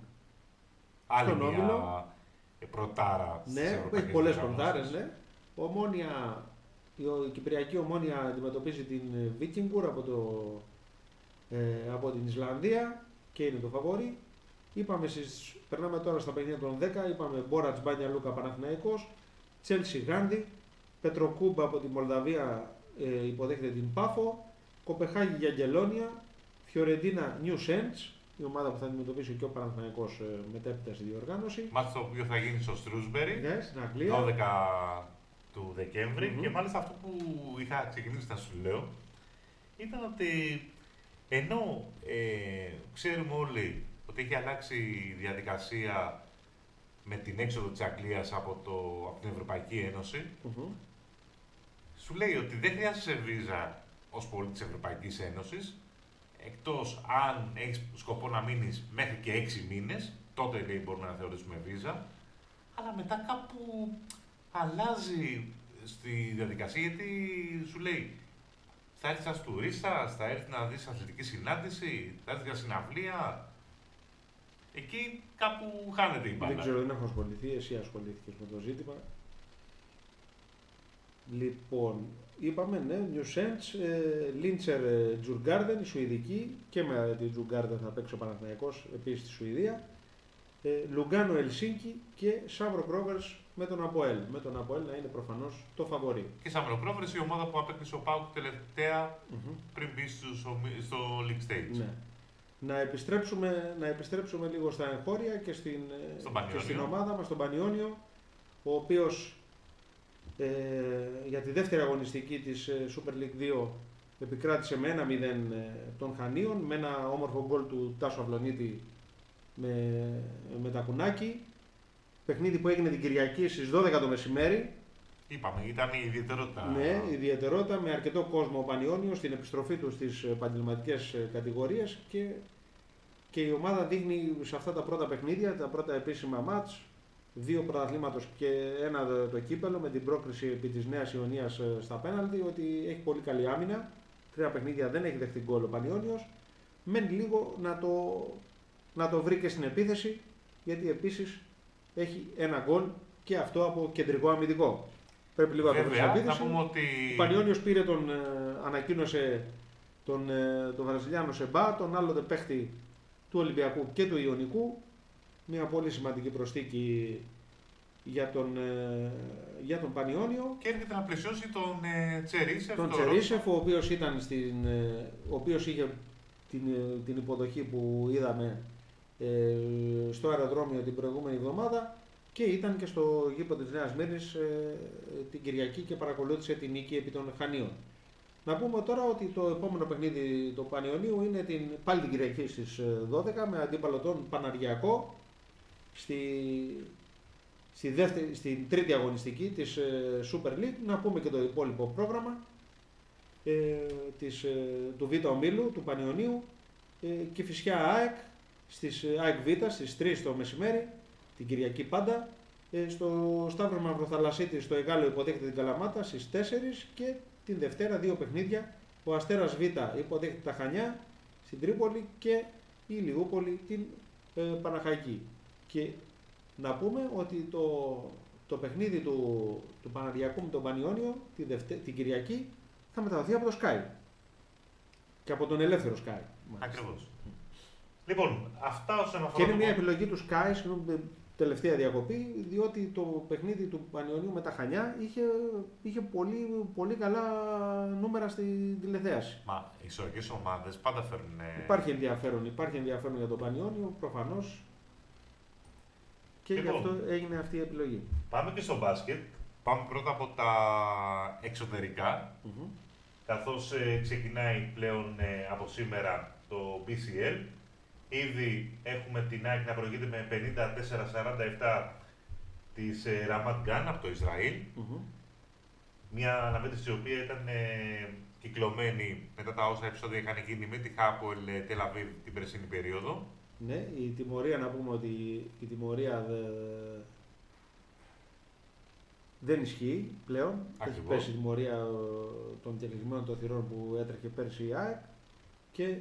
Speaker 1: Άλλη
Speaker 2: Στον
Speaker 1: μια
Speaker 2: όμιλο.
Speaker 1: ε, πρωτάρα. στις
Speaker 2: Ναι, που έχει
Speaker 1: ευρωπαϊκές
Speaker 2: πολλές
Speaker 1: διοργανώσεις.
Speaker 2: πορτάρε, ναι. Ομόνια, η, ο- η Κυπριακή Ομόνια αντιμετωπίζει την Βίκινγκουρ από, το, ε, από την Ισλανδία και είναι το φαβόρι. Είπαμε στις, περνάμε τώρα στα παιχνίδια των 10, είπαμε Μπόρατς Μπάνια Λούκα Παναθηναϊκός, Τσέλσι Γάντι, Πετροκούμπα από τη Μολδαβία ε, υποδέχεται την Πάφο, Κοπεχάγη Γιαγγελόνια, Φιωρεντίνα Νιου Σέντς, η ομάδα που θα αντιμετωπίσει και ο Παναθηναϊκός ε, μετέπειτα στη διοργάνωση.
Speaker 1: Μάτς το οποίο θα γίνει στο Στρούσμπερι.
Speaker 2: Ναι, στην Αγγλία.
Speaker 1: 12 του δεκεμβρη
Speaker 2: Μμμ.
Speaker 1: και μάλιστα αυτό που είχα ξεκινήσει να σου λέω ήταν ότι ενώ ε, ξέρουμε όλοι ότι έχει αλλάξει η διαδικασία με την έξοδο της Αγγλίας από, το, από την Ευρωπαϊκή Ένωση,
Speaker 2: Μμμ.
Speaker 1: σου λέει ότι δεν χρειάζεσαι βίζα ως πολίτης της Ευρωπαϊκής Ένωσης, εκτός αν έχεις σκοπό να μείνεις μέχρι και 6 μήνες, τότε λέει μπορούμε να θεωρήσουμε βίζα, αλλά μετά κάπου αλλάζει στη διαδικασία γιατί σου λέει θα έρθεις σαν τουρίστας, θα έρθεις να δεις αθλητική συνάντηση, θα έρθεις για συναυλία. Εκεί κάπου χάνεται η μπάλα.
Speaker 2: Δεν ξέρω, δεν έχω ασχοληθεί. Εσύ ασχολήθηκες με το ζήτημα. Λοιπόν, είπαμε, ναι, New Sense, ε, Λίντσερ ε, Τζουργκάρντεν, η Σουηδική και με την Τζουργκάρντεν θα παίξει ο Παναθηναϊκός επίσης στη Σουηδία. Ε, Λουγκάνο Ελσίνκι και Σάβρο Κρόβερς με τον Αποέλ. Με τον Αποέλ να είναι προφανώς το φαβορή.
Speaker 1: Και σαν Μεροκρόβρες η ομάδα που απέκτησε ο Πάουκ τελευταία πριν μπει στους ομι- στο League Stage.
Speaker 2: Ναι. Να επιστρέψουμε, να επιστρέψουμε λίγο στα εγχώρια και στην, ε,
Speaker 1: Στον
Speaker 2: και
Speaker 1: Πανιόνιο.
Speaker 2: στην ομάδα μας, τον Πανιόνιο, ο οποίος ε, για τη δεύτερη αγωνιστική της ε, Super League 2 επικράτησε με 1-0 ε, των Χανίων, με ένα όμορφο γκολ του Τάσου Αυλονίτη με, με τα κουνάκι. Παιχνίδι που έγινε την Κυριακή στις 12 το μεσημέρι.
Speaker 1: Είπαμε, ήταν η ιδιαιτερότητα.
Speaker 2: Ναι, ιδιαιτερότητα με αρκετό κόσμο ο Πανιόνιος στην επιστροφή του στις επαγγελματικές κατηγορίες και, και η ομάδα δείχνει σε αυτά τα πρώτα παιχνίδια, τα πρώτα επίσημα μάτς, δύο πρωταθλήματος και ένα το, το κύπελο με την πρόκριση επί της Νέας Ιωνίας ε, στα πέναλτι ότι έχει πολύ καλή άμυνα. Τρία παιχνίδια δεν έχει δεχτεί γκολ ο Πανιόνιος. Μένει λίγο να το, να το βρει και στην επίθεση γιατί επίσης έχει ένα γκολ και αυτό από κεντρικό αμυντικό. Πρέπει λίγο να το βρει στην
Speaker 1: Βέβαια, να
Speaker 2: επίθεση.
Speaker 1: πούμε ότι.
Speaker 2: Ο Πανιόνιος πήρε τον, ε, ανακοίνωσε τον, ε, τον Βραζιλιάνο Σεμπά, τον άλλοτε παίχτη του Ολυμπιακού και του Ιωνικού. Μια πολύ σημαντική προσθήκη για τον, ε, για τον Πανιόνιο.
Speaker 1: Και έρχεται να πλαισιώσει τον ε, Τσερίσεφ.
Speaker 2: Τον
Speaker 1: τον
Speaker 2: Τσερίσεφ, ο οποίος, ήταν στην, ε, ο οποίος είχε την, ε, την υποδοχή που είδαμε ε, στο αεροδρόμιο την προηγούμενη εβδομάδα και ήταν και στο γήπεδο της Νέας Μύρνης ε, την Κυριακή και παρακολούθησε την νίκη επί των Χανίων. Να πούμε τώρα ότι το επόμενο παιχνίδι του Πανιωνίου είναι την, πάλι την Κυριακή στις ε, 12 με αντίπαλο τον Παναργιακό στη, στη δεύτερη, στην τρίτη αγωνιστική της ε, Super League. Να πούμε και το υπόλοιπο πρόγραμμα ε, της, ε, του Β' Ομίλου, του Πανιωνίου ε, και φυσικά ΑΕΚ στις ε, ΑΕΚ Β στις 3 το μεσημέρι, την Κυριακή πάντα. Ε, στο Σταύρο Μαυροθαλασσίτη στο Εγάλο υποδέχεται την Καλαμάτα στις 4 και την Δευτέρα δύο παιχνίδια. Ο Αστέρας Β υποδέχεται τα Χανιά στην Τρίπολη και η Λιούπολη την ε, Παναχαϊκή. Και να πούμε ότι το, το παιχνίδι του, του Παναδιακού με τον Πανιόνιο την, Δευτε, την Κυριακή θα μεταδοθεί από το Sky. Και από τον ελεύθερο Sky.
Speaker 1: Ακριβώς. Λοιπόν, αυτά όσον αφορά.
Speaker 2: Και είναι μια επιλογή του Sky, συγγνώμη, τελευταία διακοπή, διότι το παιχνίδι του Πανιωνίου με τα Χανιά είχε, είχε πολύ, πολύ καλά νούμερα στη τηλεθέαση.
Speaker 1: Μα οι ισορροπικέ ομάδες πάντα φέρνουν.
Speaker 2: Υπάρχει ενδιαφέρον, υπάρχει ενδιαφέρον για τον Πανιόνιο, προφανώς. Και
Speaker 1: Λοιπόν.
Speaker 2: γι' αυτό έγινε αυτή η επιλογή.
Speaker 1: Πάμε και στο μπάσκετ. Πάμε πρώτα από τα εξωτερικά,
Speaker 2: Μμμ.
Speaker 1: καθώς ε, ξεκινάει πλέον ε, από σήμερα το BCL. Ήδη έχουμε την ΑΕΚ να προηγείται με 54-47 της ε, Ramat Gan από το Ισραήλ.
Speaker 2: Μμμ.
Speaker 1: Μια αναμέτρηση η οποία ήταν ε, κυκλωμένη μετά τα όσα επεισόδια είχαν γίνει με τη Χάπολ Τελαβίβ την περσίνη περίοδο.
Speaker 2: Ναι, η τιμωρία να πούμε ότι η τιμωρία δε... δεν ισχύει πλέον. Έχει
Speaker 1: Ακριβώς.
Speaker 2: πέσει η τιμωρία ε, των κεκλεισμένων των θυρών που έτρεχε πέρσι η ΑΕΚ και,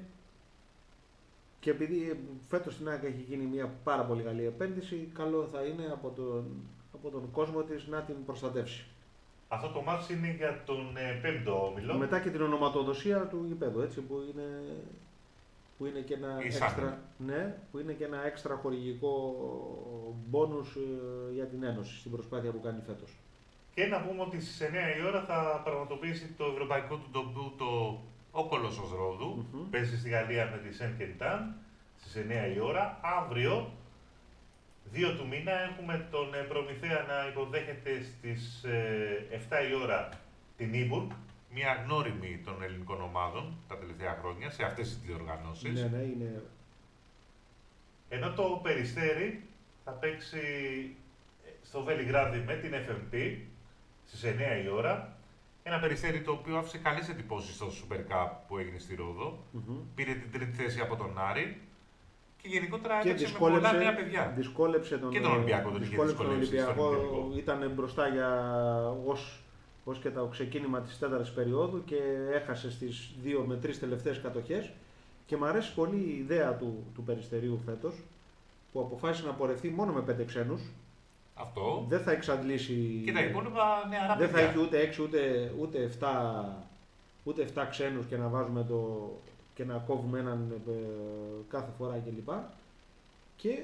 Speaker 2: και επειδή φέτος στην ΑΕΚ έχει γίνει μια πάρα πολύ καλή επένδυση, καλό θα είναι από τον, από τον κόσμο της να την προστατεύσει.
Speaker 1: Αυτό το μάτς είναι για τον ε, πέμπτο όμιλο.
Speaker 2: Μετά και την ονοματοδοσία του γηπέδου, έτσι, που είναι, που είναι και ένα
Speaker 1: Η
Speaker 2: έξτρα,
Speaker 1: Σάνι.
Speaker 2: ναι, που είναι και ένα έξτρα χορηγικό μπόνους ε, για την Ένωση στην προσπάθεια που κάνει φέτος.
Speaker 1: Και να πούμε ότι στις 9 η ώρα θα πραγματοποιήσει το ευρωπαϊκό του ντομπού το ο Κολόσσος Ρόδου.
Speaker 2: Μμμ.
Speaker 1: Παίζει στη Γαλλία με τη Σεν Κεντάν στις 9 η ώρα. Αύριο, 2 του μήνα, έχουμε τον ε, Προμηθέα να υποδέχεται στις ε, 7 η ώρα την Ήμπουργκ. Μια γνώριμη των ελληνικών ομάδων τα τελευταία χρόνια σε αυτές τις διοργανώσεις.
Speaker 2: Ναι, ναι, είναι
Speaker 1: Ενώ το Περιστέρι θα παίξει ε, στο Βελιγράδι με την FMP στις 9 η ώρα. Ένα Περιστέρι το οποίο άφησε καλές εντυπώσεις στο Super Cup που έγινε στη Ρόδο.
Speaker 2: μμμ.
Speaker 1: Πήρε την τρίτη θέση από τον Άρη και γενικότερα
Speaker 2: και
Speaker 1: έπαιξε με πολλά νέα
Speaker 2: δυσκόλεψε,
Speaker 1: παιδιά.
Speaker 2: δυσκόλεψε τον,
Speaker 1: Και τον Ολυμπιακό τον είχε
Speaker 2: δυσκόλεψε τον
Speaker 1: δυσκολέψει στον
Speaker 2: Ολυμπιακό,
Speaker 1: ημιτελικό.
Speaker 2: ήταν μπροστά για ως, ως και το ξεκίνημα της τέταρτης περίοδου και έχασε στις δύο με τρεις τελευταίες κατοχές και μου αρέσει πολύ η ιδέα του, του Περιστερίου φέτος που αποφάσισε να πορευτεί μόνο με πέντε ξένους
Speaker 1: Αυτό.
Speaker 2: δεν θα εξαντλήσει
Speaker 1: Και τα υπόλοιπα νεαρά
Speaker 2: δεν θα
Speaker 1: παιδιά.
Speaker 2: έχει ούτε 6 ούτε, ούτε 7 ούτε 7 ξένους και να βάζουμε το και να κόβουμε έναν ε, κάθε φορά κλπ. Και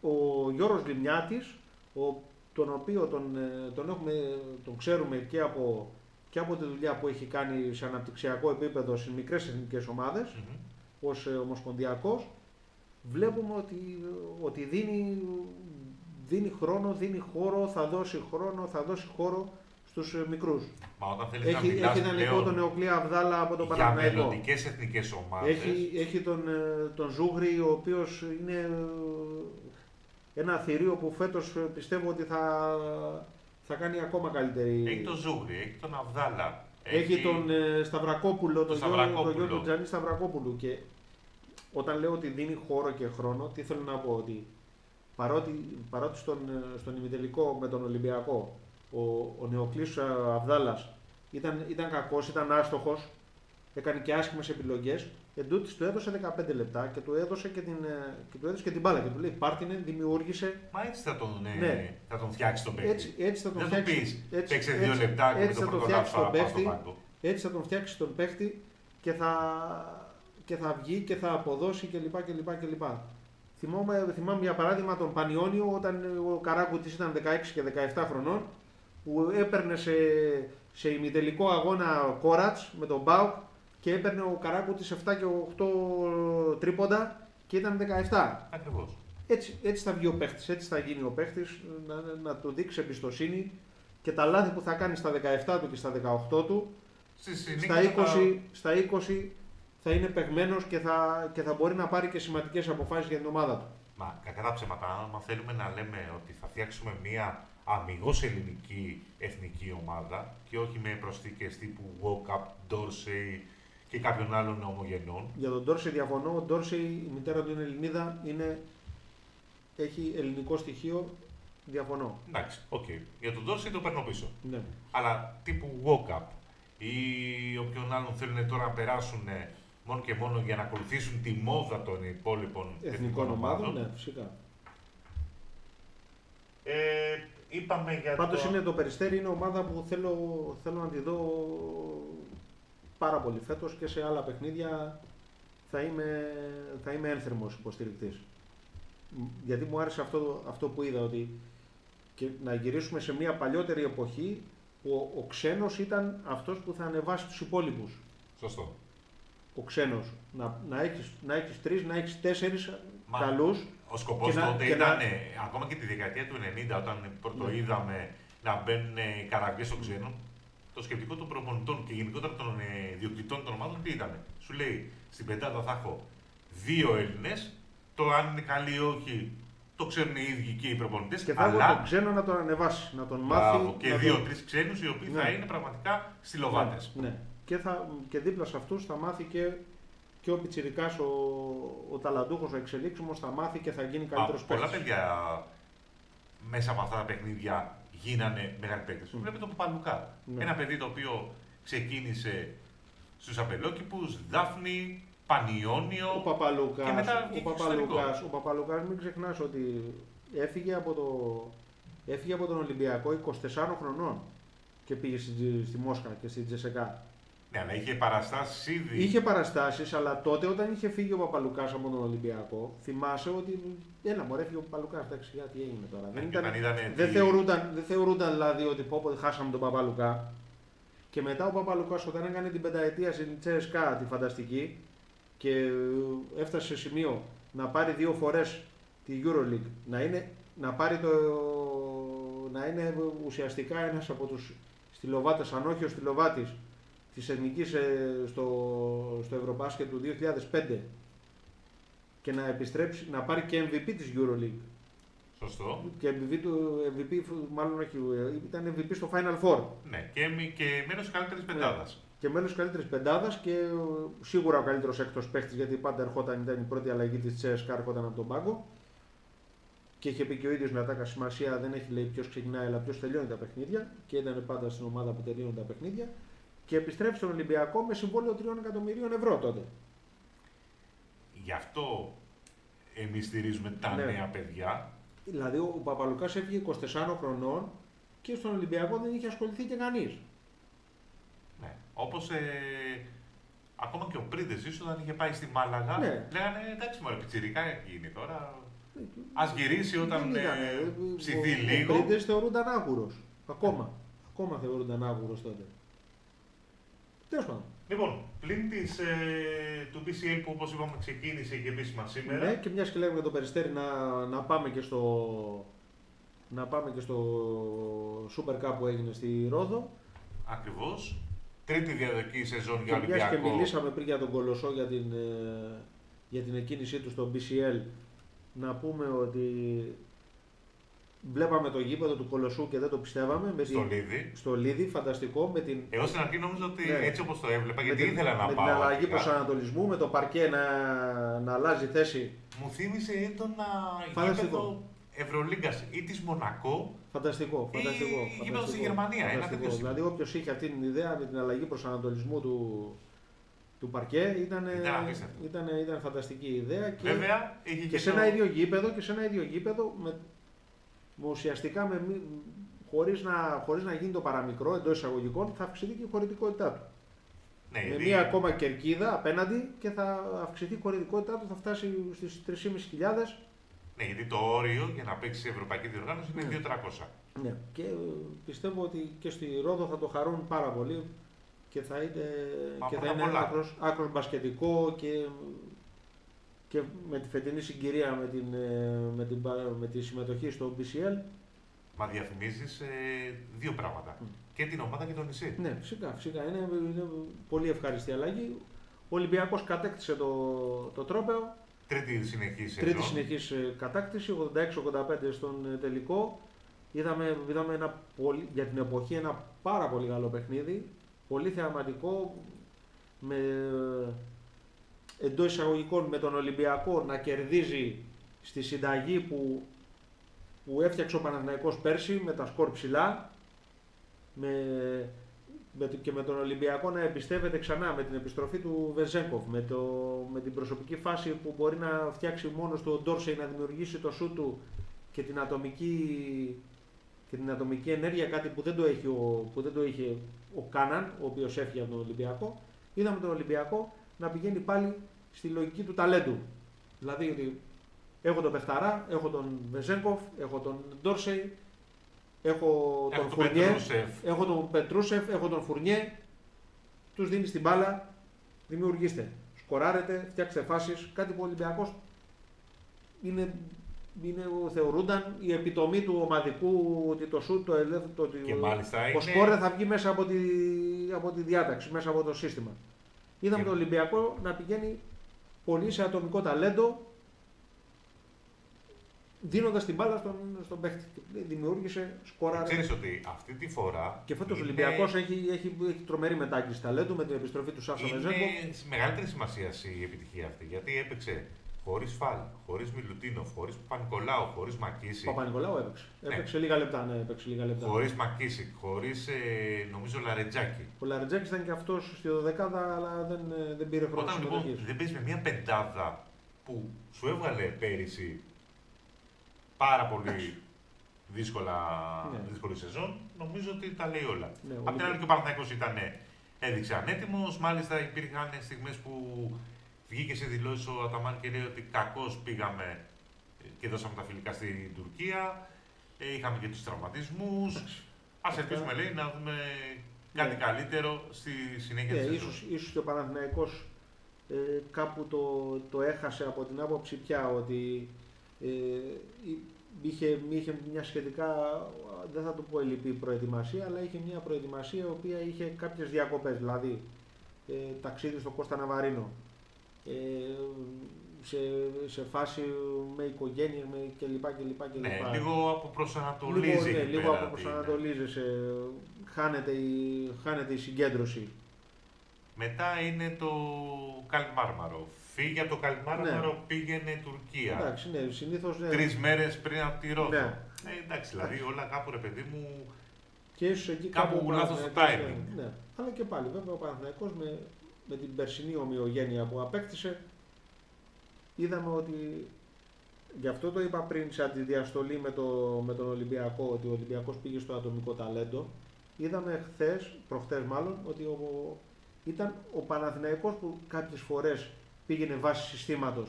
Speaker 2: ο Γιώργος Λιμιάτης, ο, τον οποίο τον, ε, τον, έχουμε, τον ξέρουμε και από, και από τη δουλειά που έχει κάνει σε αναπτυξιακό επίπεδο σε μικρές εθνικές ομάδες,
Speaker 1: Μμμ.
Speaker 2: ως ε, ομοσπονδιακός, βλέπουμε ότι, ότι δίνει, δίνει χρόνο, δίνει χώρο, θα δώσει χρόνο, θα δώσει χώρο στους ε, μικρούς.
Speaker 1: Μα όταν θέλεις να
Speaker 2: Έχει,
Speaker 1: μιλάς
Speaker 2: έχει ιδανικό
Speaker 1: πλέον
Speaker 2: τον Νεοκλία Αβδάλα από τον
Speaker 1: για
Speaker 2: Παναθηναϊκό.
Speaker 1: μελλοντικές εθνικές ομάδες,
Speaker 2: Έχει, έχει τον, ε, τον Ζούγρη, ο οποίος είναι ε, ένα θηρίο που φέτος ε, πιστεύω ότι θα, θα κάνει ακόμα καλύτερη.
Speaker 1: έχει τον Ζούγρη, έχει τον Αβδάλα.
Speaker 2: Έχει τον ε, Σταυρακόπουλο, τον, γιο, τον γιο
Speaker 1: Σταυρακόπουλο.
Speaker 2: του Τζανί Σταυρακόπουλου. Και όταν λέω ότι δίνει χώρο και χρόνο, τι θέλω να πω, ότι παρότι, παρότι στον, ε, στον ημιτελικό με τον Ολυμπιακό ο, ο Νεοκλής ε, Αβδάλας ήταν, ήταν κακός, ήταν άστοχος, έκανε και άσχημες επιλογές, εν τούτης του έδωσε 15 λεπτά και του έδωσε και την, ε, και του έδωσε και την μπάλα και του λέει πάρτινε, δημιούργησε,
Speaker 1: Μα έτσι θα τον, ε,
Speaker 2: Ναι.
Speaker 1: θα τον φτιάξει τον παίκτη.
Speaker 2: έτσι, έτσι θα τον
Speaker 1: Δεν του
Speaker 2: φτιάξει.
Speaker 1: πεις,
Speaker 2: έτσι-
Speaker 1: παίξε δύο
Speaker 2: έτσι-
Speaker 1: λεπτά και με
Speaker 2: έτσι
Speaker 1: το
Speaker 2: θα τον
Speaker 1: πρώτο
Speaker 2: φτιάξει
Speaker 1: λάθος
Speaker 2: τον
Speaker 1: θα πάω στον
Speaker 2: παίκτη.
Speaker 1: πάγκο.
Speaker 2: Έτσι θα τον φτιάξει τον παίχτη και θα, και θα βγει και θα αποδώσει κλπ. κλπ, κλπ. Θυμάμαι, θυμάμαι για παράδειγμα τον Πανιόνιο όταν ο Καράκουτης ήταν 16 και 17 χρονών που έπαιρνε σε, σε ημιτελικό αγώνα κόρατς με τον Μπάουκ και έπαιρνε ο Καράκουτης 7 και 8 τρίποντα και ήταν 17.
Speaker 1: Ακριβώς.
Speaker 2: Έτσι, έτσι θα βγει ο παίχτης, έτσι θα γίνει ο παίχτης, να, να του δείξει εμπιστοσύνη και τα λάθη που θα κάνει στα 17 του και στα 18 του
Speaker 1: Στη
Speaker 2: στα
Speaker 1: συνέχεια θα-
Speaker 2: 20, στα 20 θα είναι παιγμένο και θα, και θα μπορεί να πάρει και σημαντικές αποφάσεις για την ομάδα του.
Speaker 1: Μα κακά τα ψέματα, άμα θέλουμε να λέμε ότι θα φτιάξουμε μια αμυγός ελληνική εθνική ομάδα και όχι με προσθήκες τύπου Walkup, Dorsey και κάποιων άλλων ομογενών.
Speaker 2: Για τον Ντόρσεϊ διαφωνώ. Ο Ντόρσεϊ, η μητέρα του είναι Ελληνίδα, είναι... έχει ελληνικό στοιχείο. Διαφωνώ.
Speaker 1: Εντάξει, οκ. Για τον Ντόρσεϊ το παίρνω πίσω.
Speaker 2: Ναι.
Speaker 1: Αλλά τύπου Walkup ή όποιον άλλον θέλουν τώρα να περάσουν μόνο και μόνο για να ακολουθήσουν τη μόδα των υπόλοιπων
Speaker 2: Εθνικών ομάδων, ναι, φυσικά.
Speaker 1: Ε, είπαμε για
Speaker 2: Πάντως
Speaker 1: το...
Speaker 2: είναι το Περιστέρι, είναι ομάδα που θέλω, θέλω να τη δω πάρα πολύ φέτος και σε άλλα παιχνίδια θα είμαι, θα είμαι ένθερμος υποστηρικτής. Μ, Γιατί μου άρεσε αυτό, αυτό που είδα, ότι και να γυρίσουμε σε μια παλιότερη εποχή που ο, ο ξένος ήταν αυτός που θα ανεβάσει τους υπόλοιπους.
Speaker 1: Σωστό.
Speaker 2: Ο ξένος. Να, να, έχεις, να έχεις τρεις, να έχεις τέσσερις
Speaker 1: Μα-
Speaker 2: καλούς.
Speaker 1: Ο σκοπός
Speaker 2: Και να-
Speaker 1: τότε
Speaker 2: και να-
Speaker 1: ήταν, ε, ακόμα και τη δεκαετία του 90, όταν πρώτο
Speaker 2: Ναι.
Speaker 1: είδαμε να μπαίνουν καραβιές των ξένων, το σκεπτικό των προπονητών και γενικότερα των ε, διοκτητών των ομάδων τι ήταν. Σου λέει στην πεντάδα θα έχω δύο Έλληνες, το αν είναι καλοί ή όχι το ξέρουν οι ίδιοι και οι προπονητές.
Speaker 2: Και θα έχω
Speaker 1: αλλά
Speaker 2: τον ξένο να τον ανεβάσει, να τον
Speaker 1: μπράβο,
Speaker 2: μάθει.
Speaker 1: και
Speaker 2: να τον-
Speaker 1: δύο-τρει ξένους οι οποίοι θα
Speaker 2: Ναι.
Speaker 1: είναι πραγματικά στυλοβάτες.
Speaker 2: Ναι, ναι. Και, θα, και δίπλα σε αυτούς θα μάθει και, και ο Πιτσιρικάς, ο, ο ταλαντούχος, ο εξελίξιμος θα μάθει και θα γίνει καλύτερος
Speaker 1: Πολλά
Speaker 2: παίκτης.
Speaker 1: παιδιά μέσα από αυτά τα παιχνίδια γίνανε μεγάλοι παίκτες.
Speaker 2: Μμ.
Speaker 1: Βλέπετε τον Παπαλουκά.
Speaker 2: Ναι.
Speaker 1: Ένα παιδί το οποίο ξεκίνησε στους απελόκηπους, Δάφνη, Πανιόνιο.
Speaker 2: Ο Παπαλουκάς,
Speaker 1: Και μετά
Speaker 2: ο,
Speaker 1: βγήκε
Speaker 2: Παπαλουκάς, ο Παπαλουκάς μην ξεχνάς ότι έφυγε από, το, έφυγε από τον Ολυμπιακό 24 χρονών και πήγε στη, στη Μόσχα και στη Τζεσεκά.
Speaker 1: Ναι, αλλά είχε παραστάσεις ήδη.
Speaker 2: Είχε παραστάσεις, αλλά τότε όταν είχε φύγει ο Παπαλουκάς από τον Ολυμπιακό, θυμάσαι ότι έλα μωρέ φύγει ο Παπαλουκάς, εντάξει, γιατί τι έγινε τώρα.
Speaker 1: Ναι,
Speaker 2: δεν,
Speaker 1: και
Speaker 2: ήταν,
Speaker 1: όταν είδανε
Speaker 2: δεν,
Speaker 1: τι-
Speaker 2: θεωρούνταν, δεν θεωρούνταν δηλαδή ότι πω πω χάσαμε τον Παπαλουκά. Και μετά ο Παπαλουκάς όταν έκανε την πενταετία στην Τσέσκα τη φανταστική και ε, έφτασε σε σημείο να πάρει δύο φορές τη EuroLeague, να, είναι, να πάρει το, να είναι ουσιαστικά ένας από τους στυλοβάτες, αν όχι ο στυλοβάτης της Εθνικής ε, στο, στο Ευρωμπάσκετ του 2005 και να επιστρέψει, να πάρει και MVP της EuroLeague
Speaker 1: Σωστό.
Speaker 2: και MVP, του, MVP μάλλον όχι, ε, ήταν MVP στο Final Four
Speaker 1: Ναι, και, μη- και μέρο καλύτερης
Speaker 2: Ναι.
Speaker 1: πεντάδας.
Speaker 2: και μέλος της καλύτερης πεντάδας και ε, σίγουρα ο καλύτερος έκτος παίχτης γιατί πάντα ερχόταν, ήταν η πρώτη αλλαγή της CSKA, έρχονταν από τον πάγκο και είχε πει και ο ίδιος μετά τα σημασία δεν έχει λέει ποιος ξεκινάει αλλά ποιος τελειώνει τα παιχνίδια και ήταν πάντα στην ομάδα που τελειώνει τα παιχνίδια και επιστρέφει στον Ολυμπιακό με συμβόλαιο 3 εκατομμυρίων ευρώ τότε.
Speaker 1: Γι' αυτό εμείς στηρίζουμε τα
Speaker 2: Ναι.
Speaker 1: νέα παιδιά.
Speaker 2: Δηλαδή ο Παπαλουκάς έφυγε 24 χρονών και στον Ολυμπιακό δεν είχε ασχοληθεί και κανείς.
Speaker 1: Ναι. Όπως ε, ακόμα και ο Πρίντε ίσως όταν είχε πάει στη Μάλαγα,
Speaker 2: Ναι.
Speaker 1: λέγανε εντάξει, μωρέ, πιτσιρικά γίνει τώρα. Α γυρίσει όταν
Speaker 2: Δεν
Speaker 1: ε,
Speaker 2: ήταν, ε,
Speaker 1: ψηθεί
Speaker 2: ο-
Speaker 1: λίγο.
Speaker 2: Ο Πρίντες θεωρούνταν άγουρος. Ακόμα. Ακόμα θεωρούνταν άγουρος τότε. Τέλος πάντων.
Speaker 1: Λοιπόν, πλην της, ε, του PCL που όπως είπαμε ξεκίνησε και επίσημα σήμερα.
Speaker 2: Ναι, και μιας και λέγουμε για το περιστέρι να, να πάμε και στο να πάμε και στο Super Cup που έγινε στη Ρόδο.
Speaker 1: Ακριβώς. Τρίτη διαδοχή σεζόν για
Speaker 2: Και μιας και
Speaker 1: Ολυμπιακό.
Speaker 2: μιλήσαμε πριν για τον Κολοσσό για την, ε, για την εκκίνησή του στο BCL να πούμε ότι βλέπαμε το γήπεδο του Κολοσσού και δεν το πιστεύαμε με
Speaker 1: Στο
Speaker 2: την,
Speaker 1: Λίδι.
Speaker 2: στο Λίδι, φανταστικό με την,
Speaker 1: Εγώ στην αρχή νόμιζα ότι
Speaker 2: Ναι.
Speaker 1: έτσι όπως το έβλεπα,
Speaker 2: με
Speaker 1: γιατί
Speaker 2: την,
Speaker 1: ήθελα να
Speaker 2: με
Speaker 1: πάω.
Speaker 2: την αλλαγή
Speaker 1: αρχικά,
Speaker 2: προσανατολισμού, με το παρκέ να, να αλλάζει θέση.
Speaker 1: Μου θύμισε έντονα
Speaker 2: Φανταστικό.
Speaker 1: γήπεδο Ευρωλίγκας ή της Μονακό.
Speaker 2: Φανταστικό,
Speaker 1: Ή
Speaker 2: φανταστικό.
Speaker 1: γήπεδο
Speaker 2: φανταστικό,
Speaker 1: στη Γερμανία, ένα
Speaker 2: φανταστικό.
Speaker 1: τέτοιο σύμπαν.
Speaker 2: Δηλαδή, όποιος είχε αυτή την ιδέα με την αλλαγή προσανατολισμού του, του παρκέ ήταν,
Speaker 1: Ήταν απίστευτο.
Speaker 2: ήταν, ήταν φανταστική ιδέα. Και,
Speaker 1: Βέβαια, είχε
Speaker 2: και
Speaker 1: και,
Speaker 2: σε
Speaker 1: το-
Speaker 2: ένα ίδιο γήπεδο, και σε ένα ίδιο γήπεδο με, με ουσιαστικά με, μη- χωρίς, να, χωρίς να γίνει το παραμικρό εντός εισαγωγικών θα αυξηθεί και η χωρητικότητά του.
Speaker 1: Ναι,
Speaker 2: με
Speaker 1: γιατί
Speaker 2: μία ακόμα κερκίδα απέναντι και θα αυξηθεί η χωρητικότητά του, θα φτάσει στις 3.500.
Speaker 1: ναι, γιατί το όριο για να παίξει σε ευρωπαϊκή διοργάνωση είναι
Speaker 2: Ναι.
Speaker 1: 2.300.
Speaker 2: Ναι, και ε, πιστεύω ότι και στη Ρόδο θα το χαρούν πάρα πολύ και θα είναι,
Speaker 1: Μα
Speaker 2: και θα
Speaker 1: πρώτα
Speaker 2: είναι
Speaker 1: πολλά.
Speaker 2: άκρος, άκρος μπασκετικό και, και με τη φετινή συγκυρία με, την, ε, με, την, πα- με τη συμμετοχή στο BCL.
Speaker 1: Μα διαφημίζεις δύο πράγματα.
Speaker 2: Μμ.
Speaker 1: Και την ομάδα και το νησί.
Speaker 2: Ναι, φυσικά, φυσικά είναι, είναι πολύ ευχαριστή αλλαγή. Ο Ολυμπιακός κατέκτησε το, το τρόπεο,
Speaker 1: Τρίτη συνεχή σεζόν.
Speaker 2: τρίτη συνεχής ε, κατάκτηση, 86-85 στον ε, τελικό. Είδαμε, είδαμε ένα πολύ, για την εποχή ένα πάρα πολύ καλό παιχνίδι, πολύ θεαματικό, με, εντός εισαγωγικών με τον Ολυμπιακό να κερδίζει στη συνταγή που, που έφτιαξε ο Παναθηναϊκός πέρσι με τα σκορ ψηλά με, με, και με τον Ολυμπιακό να εμπιστεύεται ξανά με την επιστροφή του Βεζέγκοφ, με, το, με την προσωπική φάση που μπορεί να φτιάξει μόνος του ο Ντόρσεϊ να δημιουργήσει το σου του και την ατομική, και την ατομική ενέργεια, κάτι που δεν το, έχει ο, που δεν το είχε ο Κάναν, ο οποίος έφυγε από τον Ολυμπιακό. Είδαμε τον Ολυμπιακό να πηγαίνει πάλι στη λογική του ταλέντου. Δηλαδή ότι έχω τον Πεχταρά, έχω τον Βεζέγκοφ, έχω τον Ντόρσεϊ, έχω τον Φουρνιέ, έχω τον Πετρούσεφ, έχω τον Φουρνιέ. Τους δίνεις την μπάλα, δημιουργήστε. Σκοράρετε, φτιάξτε φάσεις. Κάτι που ο Ολυμπιακός είναι, είναι, θεωρούνταν η επιτομή του ομαδικού ότι το σουτ, το ελεύθερο, το,
Speaker 1: και μάλιστα
Speaker 2: ο σκόρε θα βγει μέσα από τη, από τη διάταξη, μέσα από το σύστημα. Είδαμε και... τον Ολυμπιακό να πηγαίνει πολύ σε ατομικό ταλέντο, δίνοντας την μπάλα στον, στον παίχτη. Δημιούργησε σκορά.
Speaker 1: Ξέρεις ότι αυτή τη φορά.
Speaker 2: Και φέτος ο είναι... Ολυμπιακός έχει, έχει, έχει τρομερή μετάγγιση ταλέντου με την επιστροφή του Σάσα
Speaker 1: Μεζέγκο. Είναι μεγαλύτερης σημασίας η επιτυχία αυτή γιατί έπαιξε χωρίς Φαλ, χωρίς Μιλουτίνοφ, χωρίς Πανικολάου, χωρίς Μακίση.
Speaker 2: Παπα-Νικολάου έπαιξε. Ναι. Έπαιξε λίγα λεπτά, ναι, έπαιξε λίγα λεπτά.
Speaker 1: Χωρίς Μακίση, χωρίς ε, νομίζω Λαρετζάκη.
Speaker 2: Ο Λαρετζάκης ήταν και αυτός στη δεκάδα, αλλά δεν, ε, δεν πήρε χρόνο.
Speaker 1: Όταν λοιπόν δεν παίζεις με μια πεντάδα που σου έβγαλε πέρυσι πάρα πολύ δύσκολα, ναι. δύσκολη σεζόν, νομίζω ότι τα λέει όλα. Ναι, Απ' την άλλη και ο Παναθηναϊκός ήταν, έδειξε ανέτοιμος, μάλιστα υπήρχαν στιγμές που βγήκε σε δηλώσεις ο Αταμάν και λέει ότι κακώς πήγαμε και δώσαμε τα φιλικά στην Τουρκία, ε, είχαμε και τους τραυματισμούς. Ας ελπίσουμε, λέει, να δούμε κάτι ναι. καλύτερο στη συνέχεια ναι, της
Speaker 2: ίσως, ίσως και ο Παναθηναϊκός ε, κάπου το, το έχασε από την άποψη πια ότι ε, είχε, είχε μια σχετικά, δεν θα το πω ελλειπή προετοιμασία, αλλά είχε μια προετοιμασία η οποία είχε κάποιες διακοπές, δηλαδή ε, ταξίδι στο Κώστα Ναβαρίνο, ε, σε, σε φάση με οικογένεια με κλπ. κλπ,
Speaker 1: Ναι, λίγο αποπροσανατολίζει. Λίγο, ναι,
Speaker 2: λίγο αποπροσανατολίζεσαι, χάνεται η, χάνεται η συγκέντρωση.
Speaker 1: Μετά είναι το Καλμάρμαρο. Φύγε από το Καλμάρμαρο, ναι. πήγαινε Τουρκία.
Speaker 2: Εντάξει, ναι, συνήθως, ναι.
Speaker 1: Τρεις μέρες πριν από τη Ρόδο. Ναι. Ε, εντάξει, δηλαδή όλα κάπου ρε παιδί μου.
Speaker 2: Και ίσως εκεί
Speaker 1: κάπου, κάπου λάθος το timing.
Speaker 2: Ναι, ναι. Αλλά και πάλι βέβαια ο Παναθηναϊκός με, με την περσινή ομοιογένεια που απέκτησε είδαμε ότι Γι' αυτό το είπα πριν σε αντιδιαστολή με, το, με τον Ολυμπιακό, ότι ο Ολυμπιακός πήγε στο ατομικό ταλέντο. Είδαμε χθες, προχθές μάλλον, ότι ο, ήταν ο Παναθηναϊκός που κάποιες φορές πήγαινε βάσει συστήματος.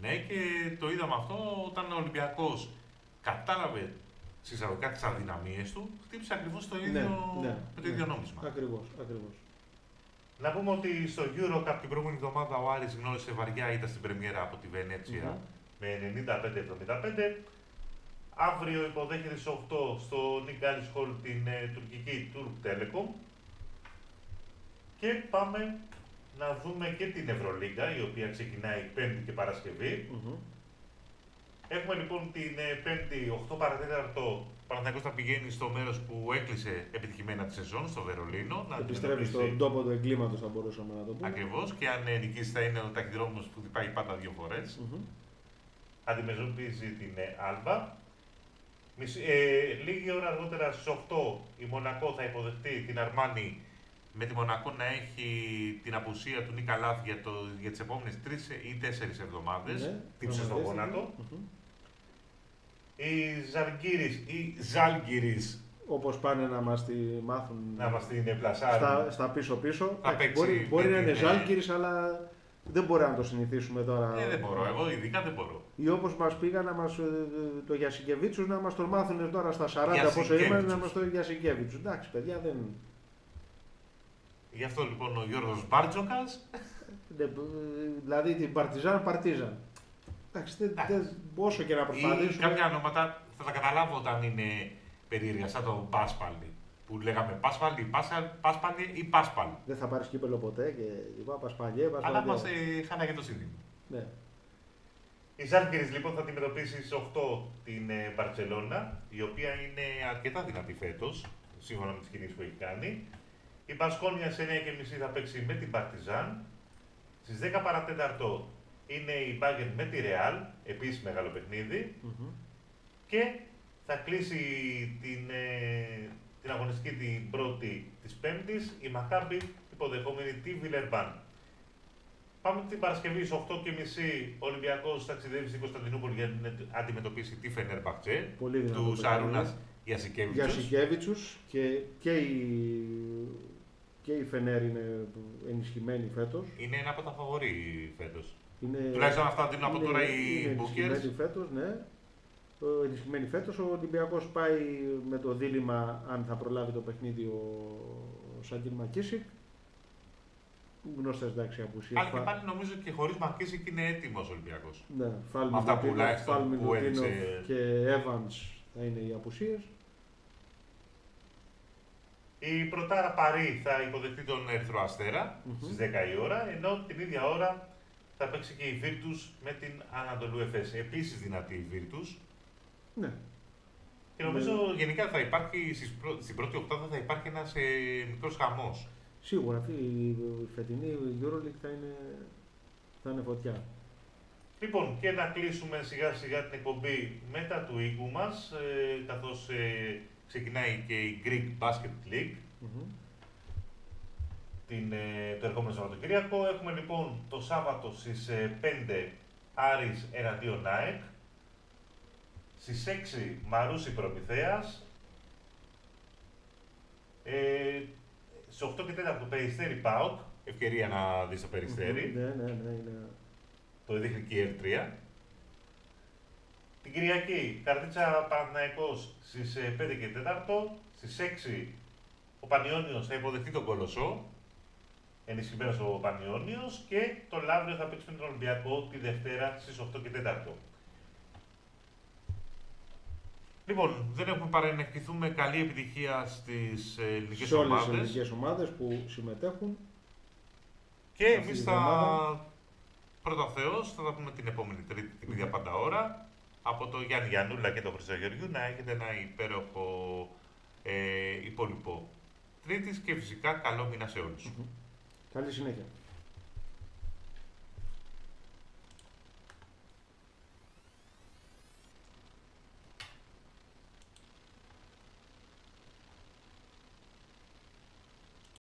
Speaker 1: Ναι και το είδαμε αυτό όταν ο Ολυμπιακός κατάλαβε συσσαγωγικά τις αδυναμίες του, χτύπησε ακριβώς το ναι, ίδιο, ναι, ναι, το ίδιο νόμισμα.
Speaker 2: Ακριβώς, ακριβώς.
Speaker 1: Να πούμε ότι στο Eurocup την προηγούμενη εβδομάδα ο Άρης γνώρισε βαριά ήταν στην πρεμιέρα από τη βενετσια με 95-75. Αύριο υποδέχεται στις 8 στο Nick Alice Hall την ε, τουρκική Turk Telecom. Και πάμε να δούμε και την Ευρωλίγκα, η οποία ξεκινάει Πέμπτη και παρασκευη Έχουμε λοιπόν την ε, Πέμπτη 8 παρατέταρτο Παναθηναϊκός θα πηγαίνει στο μέρος που έκλεισε επιτυχημένα τη σεζόν, στο Βερολίνο.
Speaker 2: Να Επιστρέφει στον τόπο του εγκλήματος, θα μπορούσαμε να το πούμε.
Speaker 1: Ακριβώς. Και αν ε, νικήσει, θα είναι ο ταχυδρόμος που πάει πάντα δύο φορές. Mm-hmm. Αντιμετωπίζει την Άλμπα. Ε, λίγη ώρα αργότερα στις 8 η Μονακό θα υποδεχτεί την Αρμάνη με τη Μονακό να έχει την απουσία του Νίκα Λάθ για, το, για τις επόμενες τρεις ή τέσσερις εβδομάδες, ναι, τύψε στο γόνατο. Η Ζαλγκύρης ή Ζάλγκυρης
Speaker 2: Όπως πάνε να μας τη μάθουν.
Speaker 1: Να μας την πλασάρουν.
Speaker 2: Στα, στα πίσω-πίσω. Μπορεί, μπορεί να είναι ναι. Ζάλγκυρης, αλλά δεν μπορεί να το συνηθίσουμε τώρα.
Speaker 1: Ε, δεν μπορώ, εγώ ειδικά δεν μπορώ.
Speaker 2: Ή όπως μας πήγα να μας, ε, το Γιασικεβίτσους να μας το μάθουν τώρα στα 40 πόσο είμαστε να μας το Γιασικεβίτσους. Εντάξει, παιδιά δεν.
Speaker 1: Γι' αυτό λοιπόν ο Γιώργος Μπάρτζοκας.
Speaker 2: Ναι, δηλαδή την Παρτιζάν, Παρτίζαν. Εντάξει, όσο και να προσπαθήσουμε.
Speaker 1: Κάποια ονόματα θα τα καταλάβω όταν είναι περίεργα, σαν το Πάσπαλι. Που λέγαμε Πάσπαλι, Πάσπαλι ή Πάσπαλ.
Speaker 2: Δεν θα πάρεις κύπελο ποτέ και είπα Πασπαλιέ,
Speaker 1: Αλλά μα ε, χάναγε το σύνδημα.
Speaker 2: Ναι.
Speaker 1: Η Ζάλγκερης λοιπόν θα αντιμετωπίσεις στι 8 την Μπαρσελόνα, η οποία είναι αρκετά δυνατή φέτος, σύμφωνα με τις κινήσεις που έχει κάνει. Η Μπασκόνια σε 9.30 θα παίξει με την Παρτιζάν. Στις 10 παρατέταρτο είναι η Μπάγκεν με τη Ρεάλ, επίσης μεγάλο παιχνίδι.
Speaker 2: Μμμ.
Speaker 1: Και θα κλείσει την, ε, την αγωνιστική την πρώτη της Πέμπτης η Μακάμπη υποδεχόμενη τη Βιλερμπάν. Πάμε την Παρασκευή στις 8.30 ο Ολυμπιακός ταξιδεύει στην Κωνσταντινούπολη για να αντιμετωπίσει τη Φενέρμπαχτσε
Speaker 2: Πολύ δυνατό
Speaker 1: του
Speaker 2: παιχνίδι.
Speaker 1: Σαρούνας
Speaker 2: Για
Speaker 1: Ιασικέβιτσους.
Speaker 2: Σικέβιτσους και, και, η, και η Φενέρ είναι ενισχυμένη φέτος.
Speaker 1: Είναι ένα από τα φαβορή φέτος.
Speaker 2: Είναι,
Speaker 1: Τουλάχιστον αυτά δίνουν από
Speaker 2: είναι-
Speaker 1: τώρα οι
Speaker 2: είναι
Speaker 1: bookers.
Speaker 2: ενισχυμένη φέτος, ναι. Ο ενισχυμένη φέτος. Ο Ολυμπιακός πάει με το δίλημα αν θα προλάβει το παιχνίδι ο Σαντίν Μακίσικ. Γνωστές εντάξει απουσίες.
Speaker 1: Αλλά και
Speaker 2: Φα-
Speaker 1: πάλι νομίζω και χωρίς Μαρκίση και είναι έτοιμος ο Ολυμπιακός.
Speaker 2: Ναι,
Speaker 1: Με αυτά που τουλάχιστον
Speaker 2: Φάλ
Speaker 1: που
Speaker 2: Μιλουτίνοφ
Speaker 1: έδειξε-
Speaker 2: και Evans θα είναι οι απουσίες.
Speaker 1: Η Πρωτάρα Παρή θα υποδεχτεί τον Ερυθρό Αστέρα
Speaker 2: Μμμ.
Speaker 1: στις 10 η ώρα, ενώ την ίδια ώρα θα παίξει και η Βίρτους με την Ανατολού Εφές. Επίσης δυνατή η Βίρτους.
Speaker 2: Ναι,
Speaker 1: Και νομίζω γενικά θα υπάρχει, στις πρω- στην πρώτη οκτάδα θα υπάρχει ένας ε, μικρός χαμός.
Speaker 2: σίγουρα αυτή η φετινή Euroleague θα είναι, θα είναι φωτιά.
Speaker 1: Λοιπόν, και να κλείσουμε σιγά σιγά την εκπομπή μετά του οίκου μας, ε, καθώς ε, ξεκινάει και η Greek Basket League.
Speaker 2: Μμμ.
Speaker 1: την, ε, το ερχόμενο Σαββατοκύριακο. Έχουμε λοιπόν το Σάββατο στις ε, 5 Άρης εναντίον ΑΕΚ. Στις 6 Μαρούσι Προμηθέας. Ε, στις 8 και 4 Περιστέρι ΠΑΟΚ. Ευκαιρία να δεις το Περιστέρι.
Speaker 2: Ναι, ναι, ναι, είναι
Speaker 1: Το δείχνει και η ΕΡΤΡΙΑ. Την Κυριακή, Καρδίτσα Παναθηναϊκός στις ε, 5 και 4. Στις 6 ο Πανιόνιος θα υποδεχτεί τον Κολοσσό. Ενισχυμένος ο Πανιόνιος. Και το Λαύριο θα παίξει με τον Ολυμπιακό τη Δευτέρα στις 8 και 4. Λοιπόν, δεν έχουμε παρά να ευχηθούμε καλή επιτυχία στις ε, ελληνικές
Speaker 2: σε όλες τις
Speaker 1: ομάδες.
Speaker 2: ελληνικές ομάδες που συμμετέχουν.
Speaker 1: Και
Speaker 2: αυτή
Speaker 1: εμείς
Speaker 2: τη
Speaker 1: θα.
Speaker 2: εβδομάδα.
Speaker 1: Πρώτα Θεός, θα τα πούμε την επόμενη Τρίτη την ίδια πάντα ώρα. Από το Γιάννη Γιαννούλα και τον Χρυσογεωργιού να έχετε ένα υπέροχο ε, υπόλοιπο Τρίτης και φυσικά καλό μήνα σε όλους.
Speaker 2: Καλή συνέχεια.